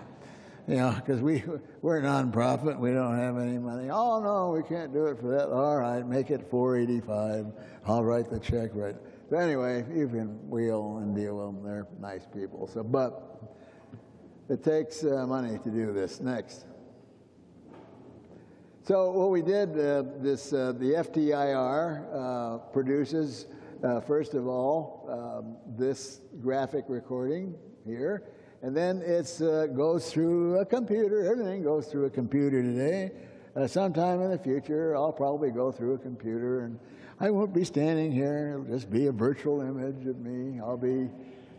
B: you know, because we we're a nonprofit, we don't have any money. Oh no, we can't do it for that. All right, make it four eighty-five. I'll write the check right. So anyway, you can wheel and deal with them. They're nice people. So, but it takes uh, money to do this. Next. So what we did, uh, this uh, the FTIR uh, produces, uh, first of all, um, this graphic recording here, and then it uh, goes through a computer. Everything goes through a computer today. Uh, sometime in the future, I'll probably go through a computer, and I won't be standing here. It'll just be a virtual image of me. I'll be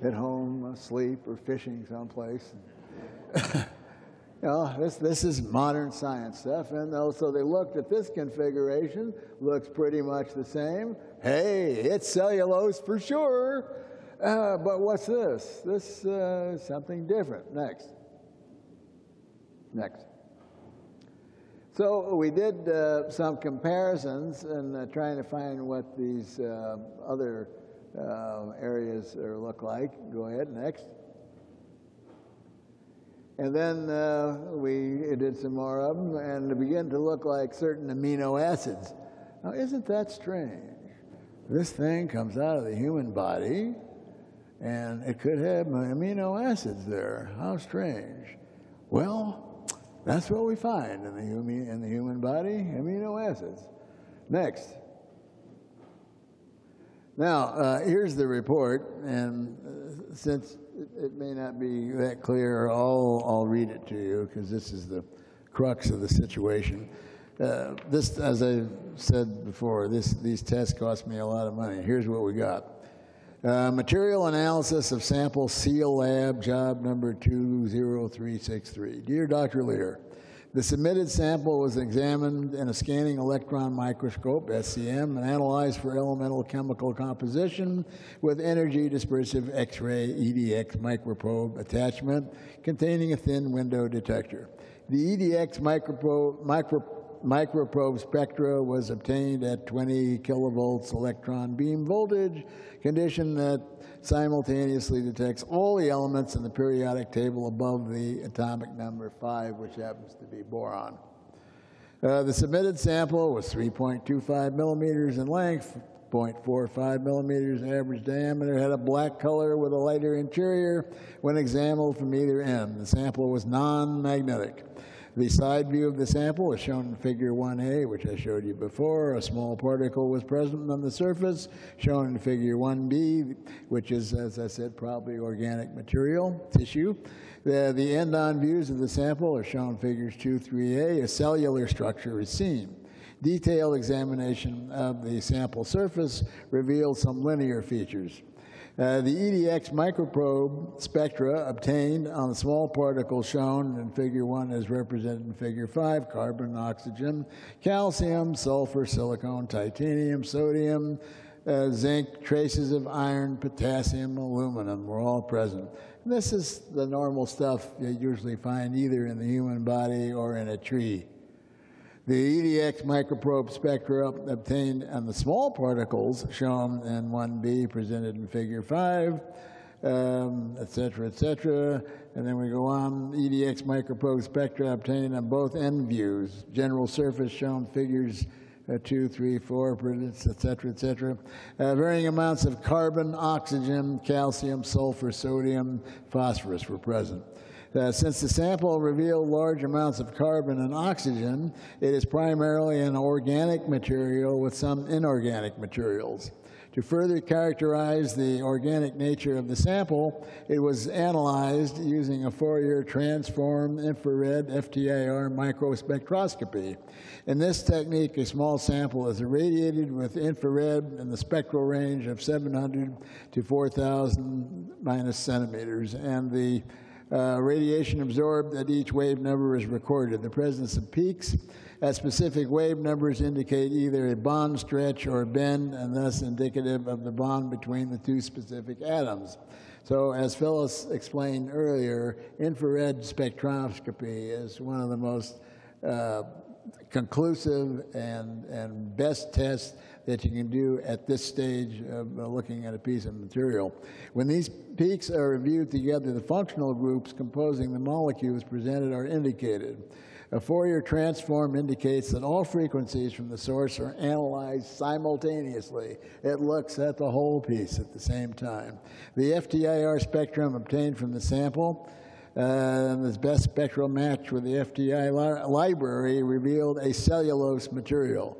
B: at home, asleep, or fishing someplace. (laughs) You know, this, this is modern science stuff. And so they looked at this configuration, looks pretty much the same. Hey, it's cellulose for sure. Uh, but what's this? This uh, something different. Next. Next. So we did uh, some comparisons and uh, trying to find what these uh, other uh, areas are, look like. Go ahead, next. And then uh, we did some more of them, and it began to look like certain amino acids. Now, isn't that strange? This thing comes out of the human body, and it could have amino acids there. How strange. Well, that's what we find in the human, in the human body amino acids. Next. Now, uh, here's the report, and uh, since it, it, may not be that clear, I'll, I'll read it to you because this is the crux of the situation. Uh, this, as I said before, this, these tests cost me a lot of money. Here's what we got. Uh, material analysis of sample SEAL lab job number 20363. Dear Dr. Leir, the submitted sample was examined in a scanning electron microscope, SEM, and analyzed for elemental chemical composition with energy dispersive X-ray EDX microprobe attachment containing a thin window detector. The EDX microprobe, micro, microprobe spectra was obtained at 20 kilovolts electron beam voltage, condition that simultaneously detects all the elements in the periodic table above the atomic number 5, which happens to be boron. Uh, the submitted sample was 3.25 millimeters in length, 0.45 millimeters in average diameter, had a black color with a lighter interior when examined from either end. The sample was non-magnetic. The side view of the sample is shown in figure 1A, which I showed you before. A small particle was present on the surface, shown in figure 1B, which is, as I said, probably organic material, tissue. The, the end-on views of the sample are shown in figures 2, 3A. A cellular structure is seen. Detailed examination of the sample surface revealed some linear features. Uh, the EDX microprobe spectra obtained on the small particles shown in figure 1 is represented in figure 5, carbon, oxygen, calcium, sulfur, silicon, titanium, sodium, uh, zinc, traces of iron, potassium, aluminum were all present. And this is the normal stuff you usually find either in the human body or in a tree. The EDX microprobe spectra obtained on the small particles shown in 1B presented in figure 5, um, et cetera, et cetera. And then we go on, EDX microprobe spectra obtained on both end views. General surface shown figures uh, 2, 3, 4, et cetera, et cetera. Uh, varying amounts of carbon, oxygen, calcium, sulfur, sodium, phosphorus were present. Uh, since the sample revealed large amounts of carbon and oxygen, it is primarily an organic material with some inorganic materials. To further characterize the organic nature of the sample, it was analyzed using a Fourier transform infrared FTIR microspectroscopy. In this technique, a small sample is irradiated with infrared in the spectral range of 700 to 4,000 minus centimeters, and the uh, radiation absorbed at each wave number is recorded. The presence of peaks at specific wave numbers indicate either a bond stretch or bend, and thus indicative of the bond between the two specific atoms. So, as Phyllis explained earlier, infrared spectroscopy is one of the most uh, conclusive and, and best tests that you can do at this stage of uh, looking at a piece of material. When these peaks are reviewed together, the functional groups composing the molecules presented are indicated. A Fourier transform indicates that all frequencies from the source are analyzed simultaneously. It looks at the whole piece at the same time. The FTIR spectrum obtained from the sample uh, this best spectral match with the FTI li library revealed a cellulose material.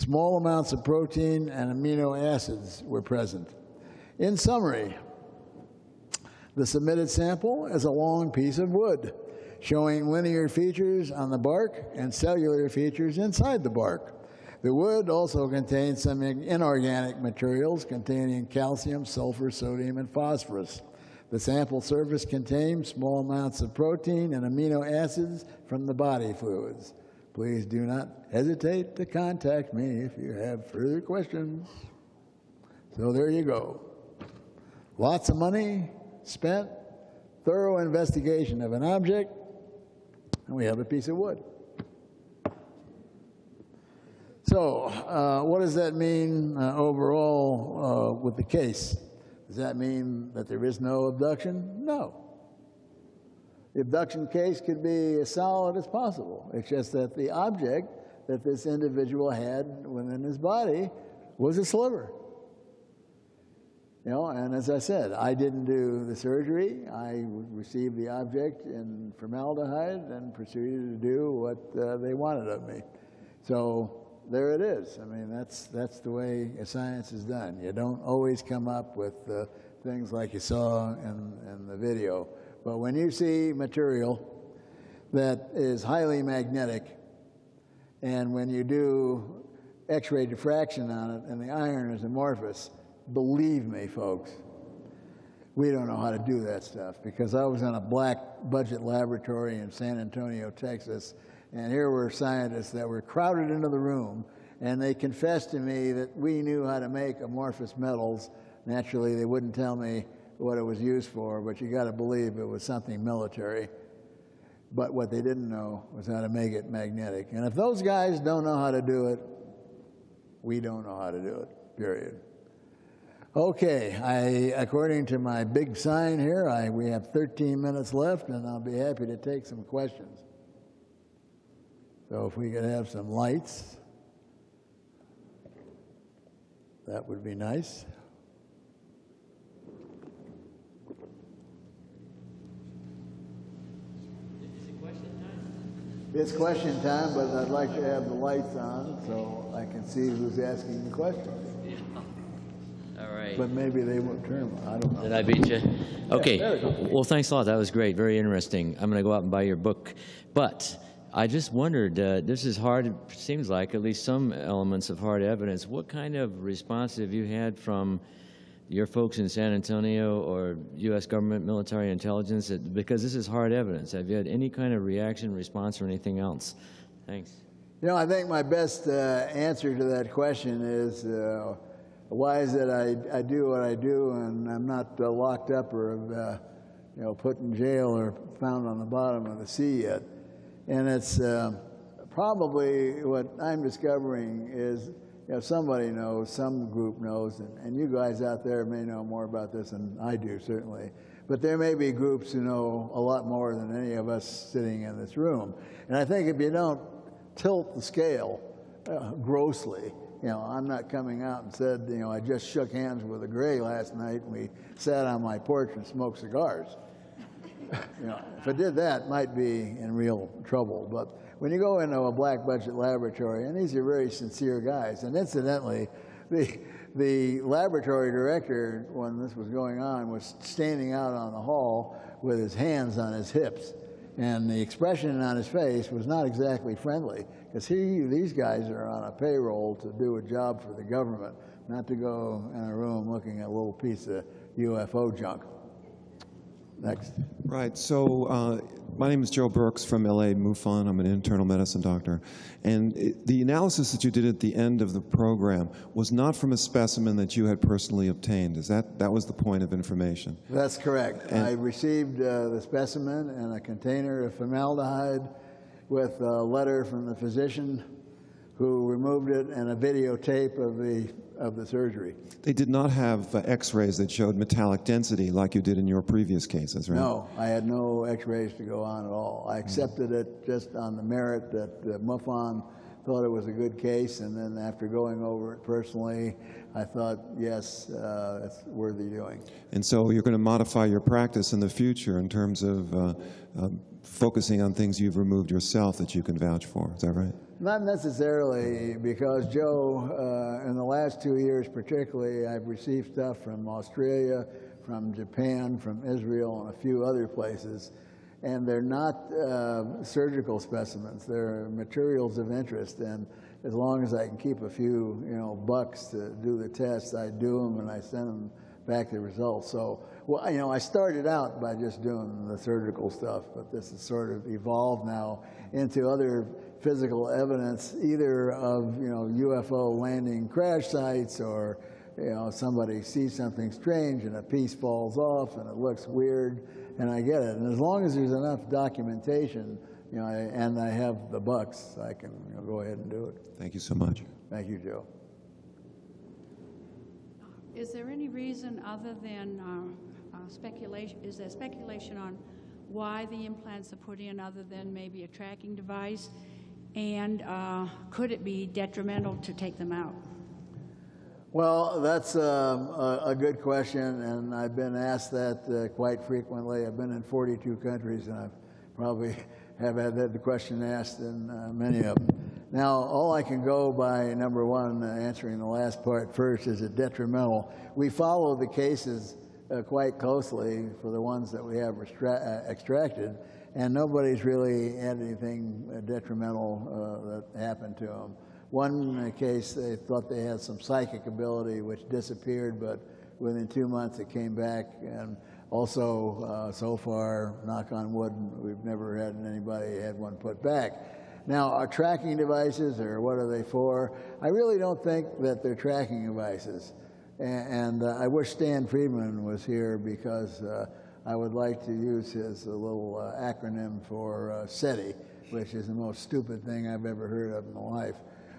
B: Small amounts of protein and amino acids were present. In summary, the submitted sample is a long piece of wood showing linear features on the bark and cellular features inside the bark. The wood also contains some inorganic materials containing calcium, sulfur, sodium, and phosphorus. The sample surface contains small amounts of protein and amino acids from the body fluids. Please do not hesitate to contact me if you have further questions. So there you go. Lots of money spent, thorough investigation of an object, and we have a piece of wood. So, uh, what does that mean uh, overall uh, with the case? Does that mean that there is no abduction? No. The abduction case could be as solid as possible. It's just that the object that this individual had within his body was a sliver. You know, and as I said, I didn't do the surgery. I received the object in formaldehyde and proceeded to do what uh, they wanted of me. So there it is. I mean, that's, that's the way science is done. You don't always come up with uh, things like you saw in, in the video. But when you see material that is highly magnetic, and when you do X-ray diffraction on it, and the iron is amorphous, believe me, folks, we don't know how to do that stuff because I was in a black budget laboratory in San Antonio, Texas, and here were scientists that were crowded into the room, and they confessed to me that we knew how to make amorphous metals. Naturally, they wouldn't tell me what it was used for, but you got to believe it was something military. but what they didn't know was how to make it magnetic. And if those guys don't know how to do it, we don't know how to do it, period. Okay, I, according to my big sign here, I, we have 13 minutes left, and I'll be happy to take some questions. So if we could have some lights, that would be nice. It's question time, but I'd like to have the lights on so I can see who's asking the questions.
M: All right.
B: But maybe they won't turn them. I don't know.
M: Did I beat you? Okay.
B: there we go.
M: well, thanks a lot. That was great. Very interesting. I'm going to go out and buy your book. But I just wondered, uh, this is hard, it seems like, at least some elements of hard evidence. What kind of response have you had from your folks in San Antonio or U.S. government military intelligence? That- Because this is hard evidence. Have you had any kind of reaction, response, or anything else? Thanks.
B: You know, I think my best uh, answer to that question is uh, why is it I, I do what I do and I'm not uh, locked up or, uh, you know, put in jail or found on the bottom of the sea yet? And it's uh, probably what I'm discovering is you know, somebody knows, some group knows, and, and you guys out there may know more about this than I do, certainly. But there may be groups who know a lot more than any of us sitting in this room. And I think if you don't tilt the scale uh, grossly, you know, I'm not coming out and said, you know, I just shook hands with a gray last night and we sat on my porch and smoked cigars. (laughs) you know, if I did that, might be in real trouble. But when you go into a black budget laboratory, and these are very sincere guys, and incidentally, (laughs) the the laboratory director, when this was going on, was standing out on the hall with his hands on his hips, and the expression on his face was not exactly friendly because he these guys are on a payroll to do a job for the government, not to go in a room looking at a little piece of UFO junk. Next.
N: Right. So uh, my name is Joe Burks from LA MUFON. I'm an internal medicine doctor. And it, the analysis that you did at the end of the program was not from a specimen that you had personally obtained. Is that that was the point of information?
B: That's correct.
N: And-
B: I received uh, the specimen and a container of formaldehyde with a letter from the physician who removed it and a videotape of the of the surgery.
N: They did not have uh, X-rays that showed metallic density like you did in your previous cases, right?
B: No, I had no x-rays to go on at all. I accepted it just on the merit that uh, MUFON thought it was a good case, and then after going over it personally, I thought, yes, uh, it's worthy doing.
N: And so you're going to modify your practice in the future in terms of uh, um, focusing on things you've removed yourself that you can vouch for. Is that right?
B: Not necessarily, because Joe, uh, in the last two years particularly, I've received stuff from Australia, from Japan, from Israel, and a few other places. And they're not uh, surgical specimens, they're materials of interest. And as long as I can keep a few, you know, bucks to do the tests, I do them and I send them back the results. So, well, you know, I started out by just doing the surgical stuff, but this has sort of evolved now into other physical evidence, either of you know UFO landing crash sites or you know somebody sees something strange and a piece falls off and it looks weird, and I get it. And as long as there's enough documentation, you know, I, and I have the bucks, I can you know, go ahead and do it.
N: Thank you so much.
B: Thank you, Joe.
O: Is there any reason other than uh, uh, speculation, is there speculation on why the implants are put in other than maybe a tracking device? And uh, could it be detrimental to take them out?
B: Well, that's um, a, a good question, and I've been asked that uh, quite frequently. I've been in 42 countries, and I've probably (laughs) have had that the question asked in uh, many of them. Now, all I can go by, number one, uh, answering the last part first, is it detrimental? We follow the cases uh, quite closely for the ones that we have uh, extracted, and nobody's really had anything uh, detrimental uh, that happened to them. One case, they thought they had some psychic ability, which disappeared, but within two months it came back. And also, uh, so far, knock on wood, we've never had anybody had one put back. Now, are tracking devices, or what are they for? I really don't think that they're tracking devices. And, and uh, I wish Stan Friedman was here because uh, I would like to use his uh, little uh, acronym for uh, SETI, which is the most stupid thing I've ever heard of in my life.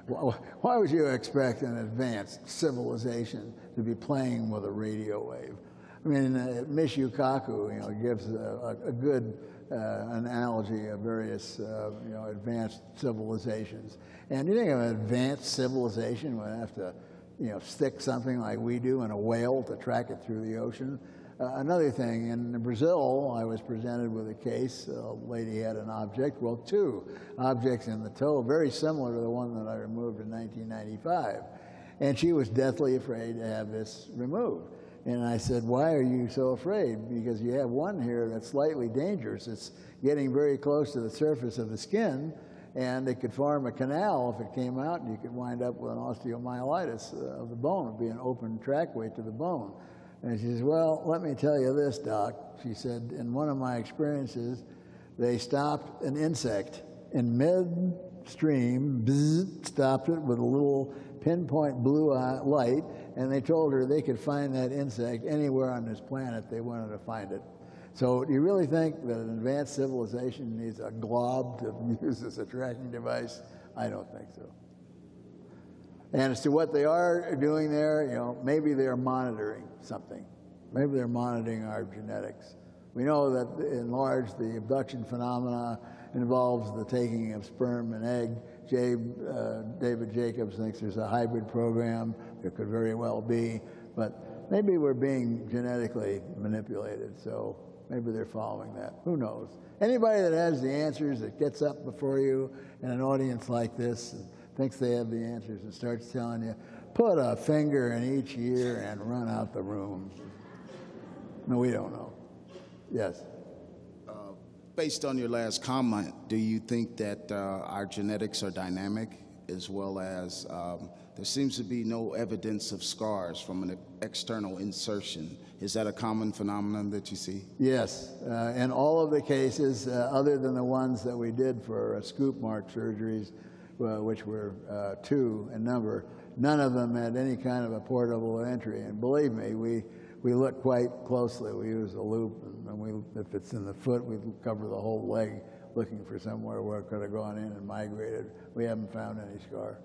B: Why would you expect an advanced civilization to be playing with a radio wave? I mean, uh, Michio Kaku, you know, gives a, a, a good uh, analogy of various, uh, you know, advanced civilizations. And you think of an advanced civilization would have to, you know, stick something like we do in a whale to track it through the ocean. Uh, another thing, in Brazil, I was presented with a case. A lady had an object, well, two objects in the toe, very similar to the one that I removed in 1995. And she was deathly afraid to have this removed. And I said, Why are you so afraid? Because you have one here that's slightly dangerous. It's getting very close to the surface of the skin, and it could form a canal if it came out, and you could wind up with an osteomyelitis uh, of the bone. It would be an open trackway to the bone. And she says, Well, let me tell you this, Doc. She said, In one of my experiences, they stopped an insect in midstream, bzzz, stopped it with a little pinpoint blue light, and they told her they could find that insect anywhere on this planet they wanted to find it. So, do you really think that an advanced civilization needs a glob to (laughs) use as a tracking device? I don't think so. And as to what they are doing there, you know, maybe they're monitoring something. Maybe they're monitoring our genetics. We know that in large, the abduction phenomena involves the taking of sperm and egg. Jay, uh, David Jacobs thinks there's a hybrid program. There could very well be, but maybe we're being genetically manipulated. So maybe they're following that. Who knows? Anybody that has the answers that gets up before you in an audience like this thinks they have the answers and starts telling you, put a finger in each ear and run out the room. No, we don't know. Yes.
P: Based on your last comment, do you think that uh, our genetics are dynamic as well as um, there seems to be no evidence of scars from an external insertion? Is that a common phenomenon that you see?
B: Yes, uh, in all of the cases, uh, other than the ones that we did for uh, scoop mark surgeries, uh, which were uh, two in number, none of them had any kind of a portable entry. And believe me, we, we look quite closely. We use a loupe, and we, if it's in the foot, we cover the whole leg looking for somewhere where it could have gone in and migrated. We haven't found any scar.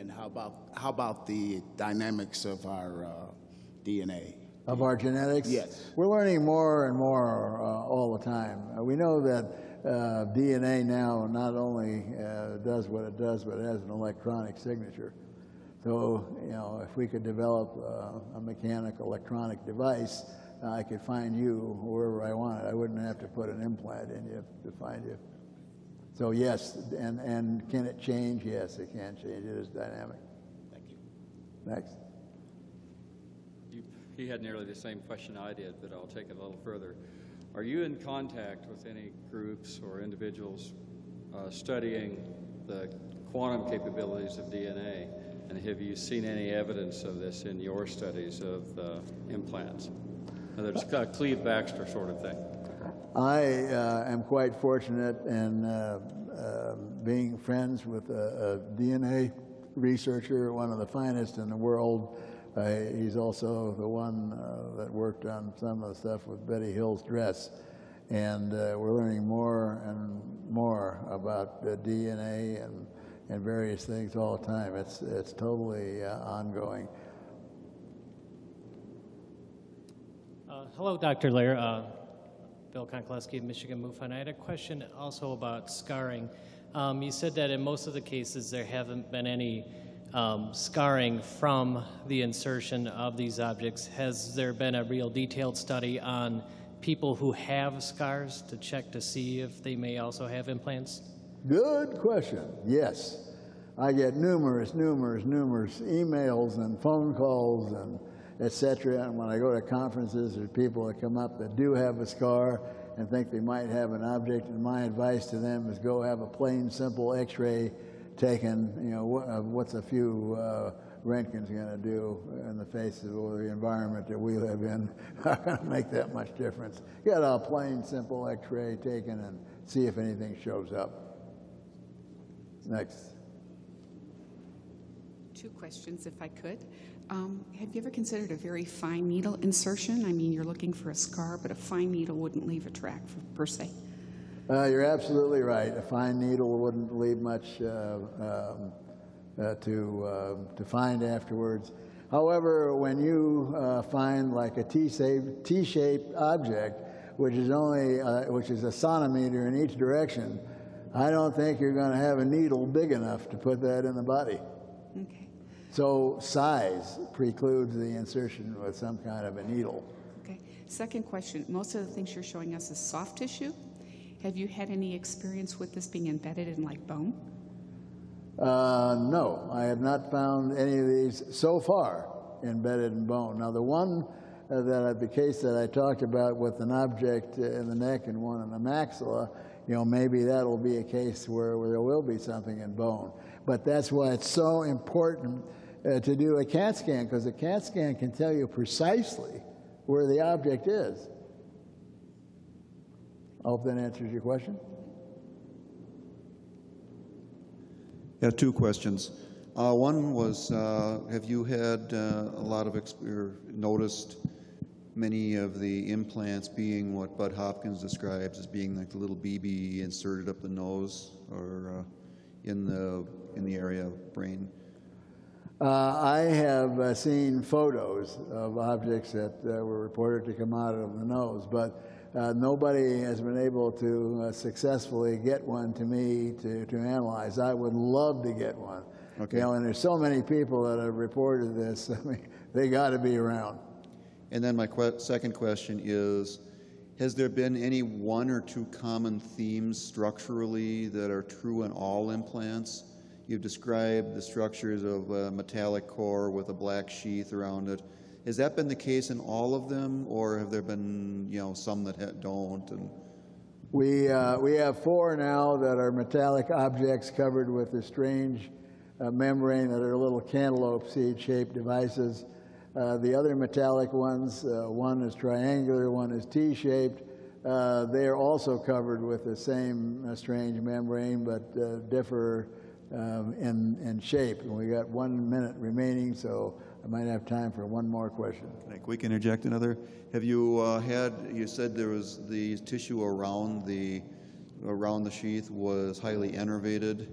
P: And how about how about the dynamics of our uh, DNA?
B: Of our genetics?
P: Yes.
B: We're learning more and more uh, all the time. Uh, we know that uh, DNA now not only uh, does what it does, but it has an electronic signature. So, you know, if we could develop uh, a mechanical electronic device, I could find you wherever I wanted. I wouldn't have to put an implant in you to find you. So yes, and, and can it change? Yes, it can change. It is dynamic.
P: Thank you.
B: Next.
Q: You, he had nearly the same question I did, but I'll take it a little further. Are you in contact with any groups or individuals uh, studying the quantum capabilities of DNA? And have you seen any evidence of this in your studies of the implants? Now, there's a Cleve Backster sort of thing.
B: I uh, am quite fortunate in uh, uh, being friends with a, a, DNA researcher, one of the finest in the world. Uh, he's also the one uh, that worked on some of the stuff with Betty Hill's dress. And uh, we're learning more and more about DNA and, and various things all the time. It's, it's totally ongoing.
R: hello, Dr. Leir. Bill Konklowski of Michigan MUFON. I had a question also about scarring. Um, you said that in most of the cases there haven't been any um, scarring from the insertion of these objects. Has there been a real detailed study on people who have scars to check to see if they may also have implants?
B: Good question. Yes. I get numerous, numerous, numerous emails and phone calls and etc. And when I go to conferences, there's people that come up that do have a scar and think they might have an object. And my advice to them is go have a plain, simple X-ray taken. You know, what, what's a few uh, going to do in the face of the environment that we live in? (laughs) Not going to make that much difference. Get a plain, simple X-ray taken and see if anything shows up. Next.
S: Two questions, if I could. Um, have you ever considered a very fine needle insertion? I mean, you're looking for a scar, but a fine needle wouldn't leave a track for, per se.
B: Uh, you're absolutely right. A fine needle wouldn't leave much uh, um, uh, to, uh, to find afterwards. However, when you uh, find like a T-shaped, T-shaped object, which is only uh, which is a sonometer in each direction, I don't think you're going to have a needle big enough to put that in the body. So size precludes the insertion with some kind of a needle.
S: Okay. Second question. Most of the things you're showing us is soft tissue. Have you had any experience with this being embedded in like bone?
B: Uh, no, I have not found any of these so far embedded in bone. Now, the one uh, that the case that I talked about with an object in the neck and one in the maxilla, you know, maybe that'll be a case where, where there will be something in bone. But that's why it's so important uh, to do a CAT scan, because a CAT scan can tell you precisely where the object is. I hope that answers your question.
T: Yeah, two questions. Uh, one was, uh, have you had uh, a lot of exp- noticed many of the implants being what Bud Hopkins describes as being like the little BB inserted up the nose or uh, in the in the area of brain?
B: Uh, I have uh, seen photos of objects that uh, were reported to come out of the nose, but uh, nobody has been able to uh, successfully get one to me to, to analyze. I would love to get one.
T: Okay.
B: You know, and there's so many people that have reported this. (laughs) I mean, they got to be around.
T: And then my que- second question is, has there been any one or two common themes structurally that are true in all implants? You've described the structures of a metallic core with a black sheath around it. Has that been the case in all of them, or have there been, you know, some that don't? And
B: We, uh, we have four now that are metallic objects covered with a strange uh, membrane that are little cantaloupe seed-shaped devices. Uh, the other metallic ones, uh, one is triangular, one is T-shaped. Uh, they are also covered with the same uh, strange membrane, but differ um, in, in shape. And we got one minute remaining, so I might have time for one more question.
T: Can I quick interject another? Have you uh, had, you said there was the tissue around the, around the sheath was highly innervated.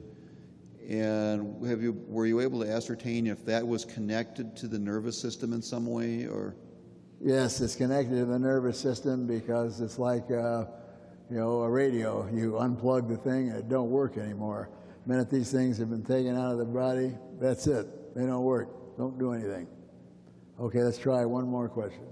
T: And have you, were you able to ascertain if that was connected to the nervous system in some way or?
B: Yes, it's connected to the nervous system because it's like, uh, you know, a radio. You unplug the thing and it don't work anymore. Minute these things have been taken out of the body, that's it. They don't work. Don't do anything. Okay, let's try one more question.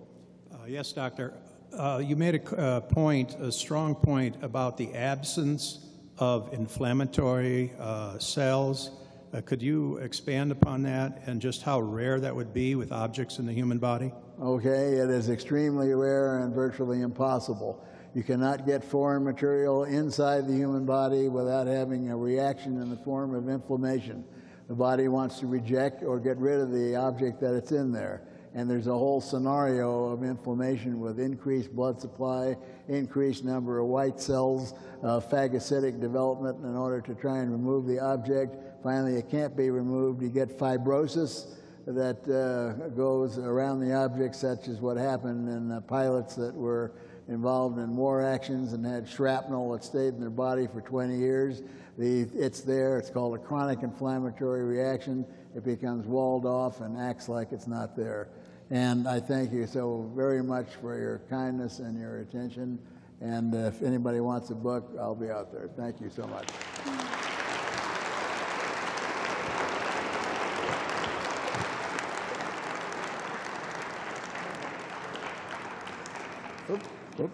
U: Uh, yes, doctor. Uh, you made a uh, point, a strong point about the absence of inflammatory uh, cells. Uh, could you expand upon that and just how rare that would be with objects in the human body?
B: Okay, it is extremely rare and virtually impossible. You cannot get foreign material inside the human body without having a reaction in the form of inflammation. The body wants to reject or get rid of the object that it's in there. And there's a whole scenario of inflammation with increased blood supply, increased number of white cells, uh, phagocytic development in order to try and remove the object. Finally, it can't be removed. You get fibrosis that uh, goes around the object, such as what happened in the pilots that were involved in war actions and had shrapnel that stayed in their body for 20 years. The, it's there. It's called a chronic inflammatory reaction. It becomes walled off and acts like it's not there. And I thank you so very much for your kindness and your attention. And if anybody wants a book, I'll be out there. Thank you so much. טוב.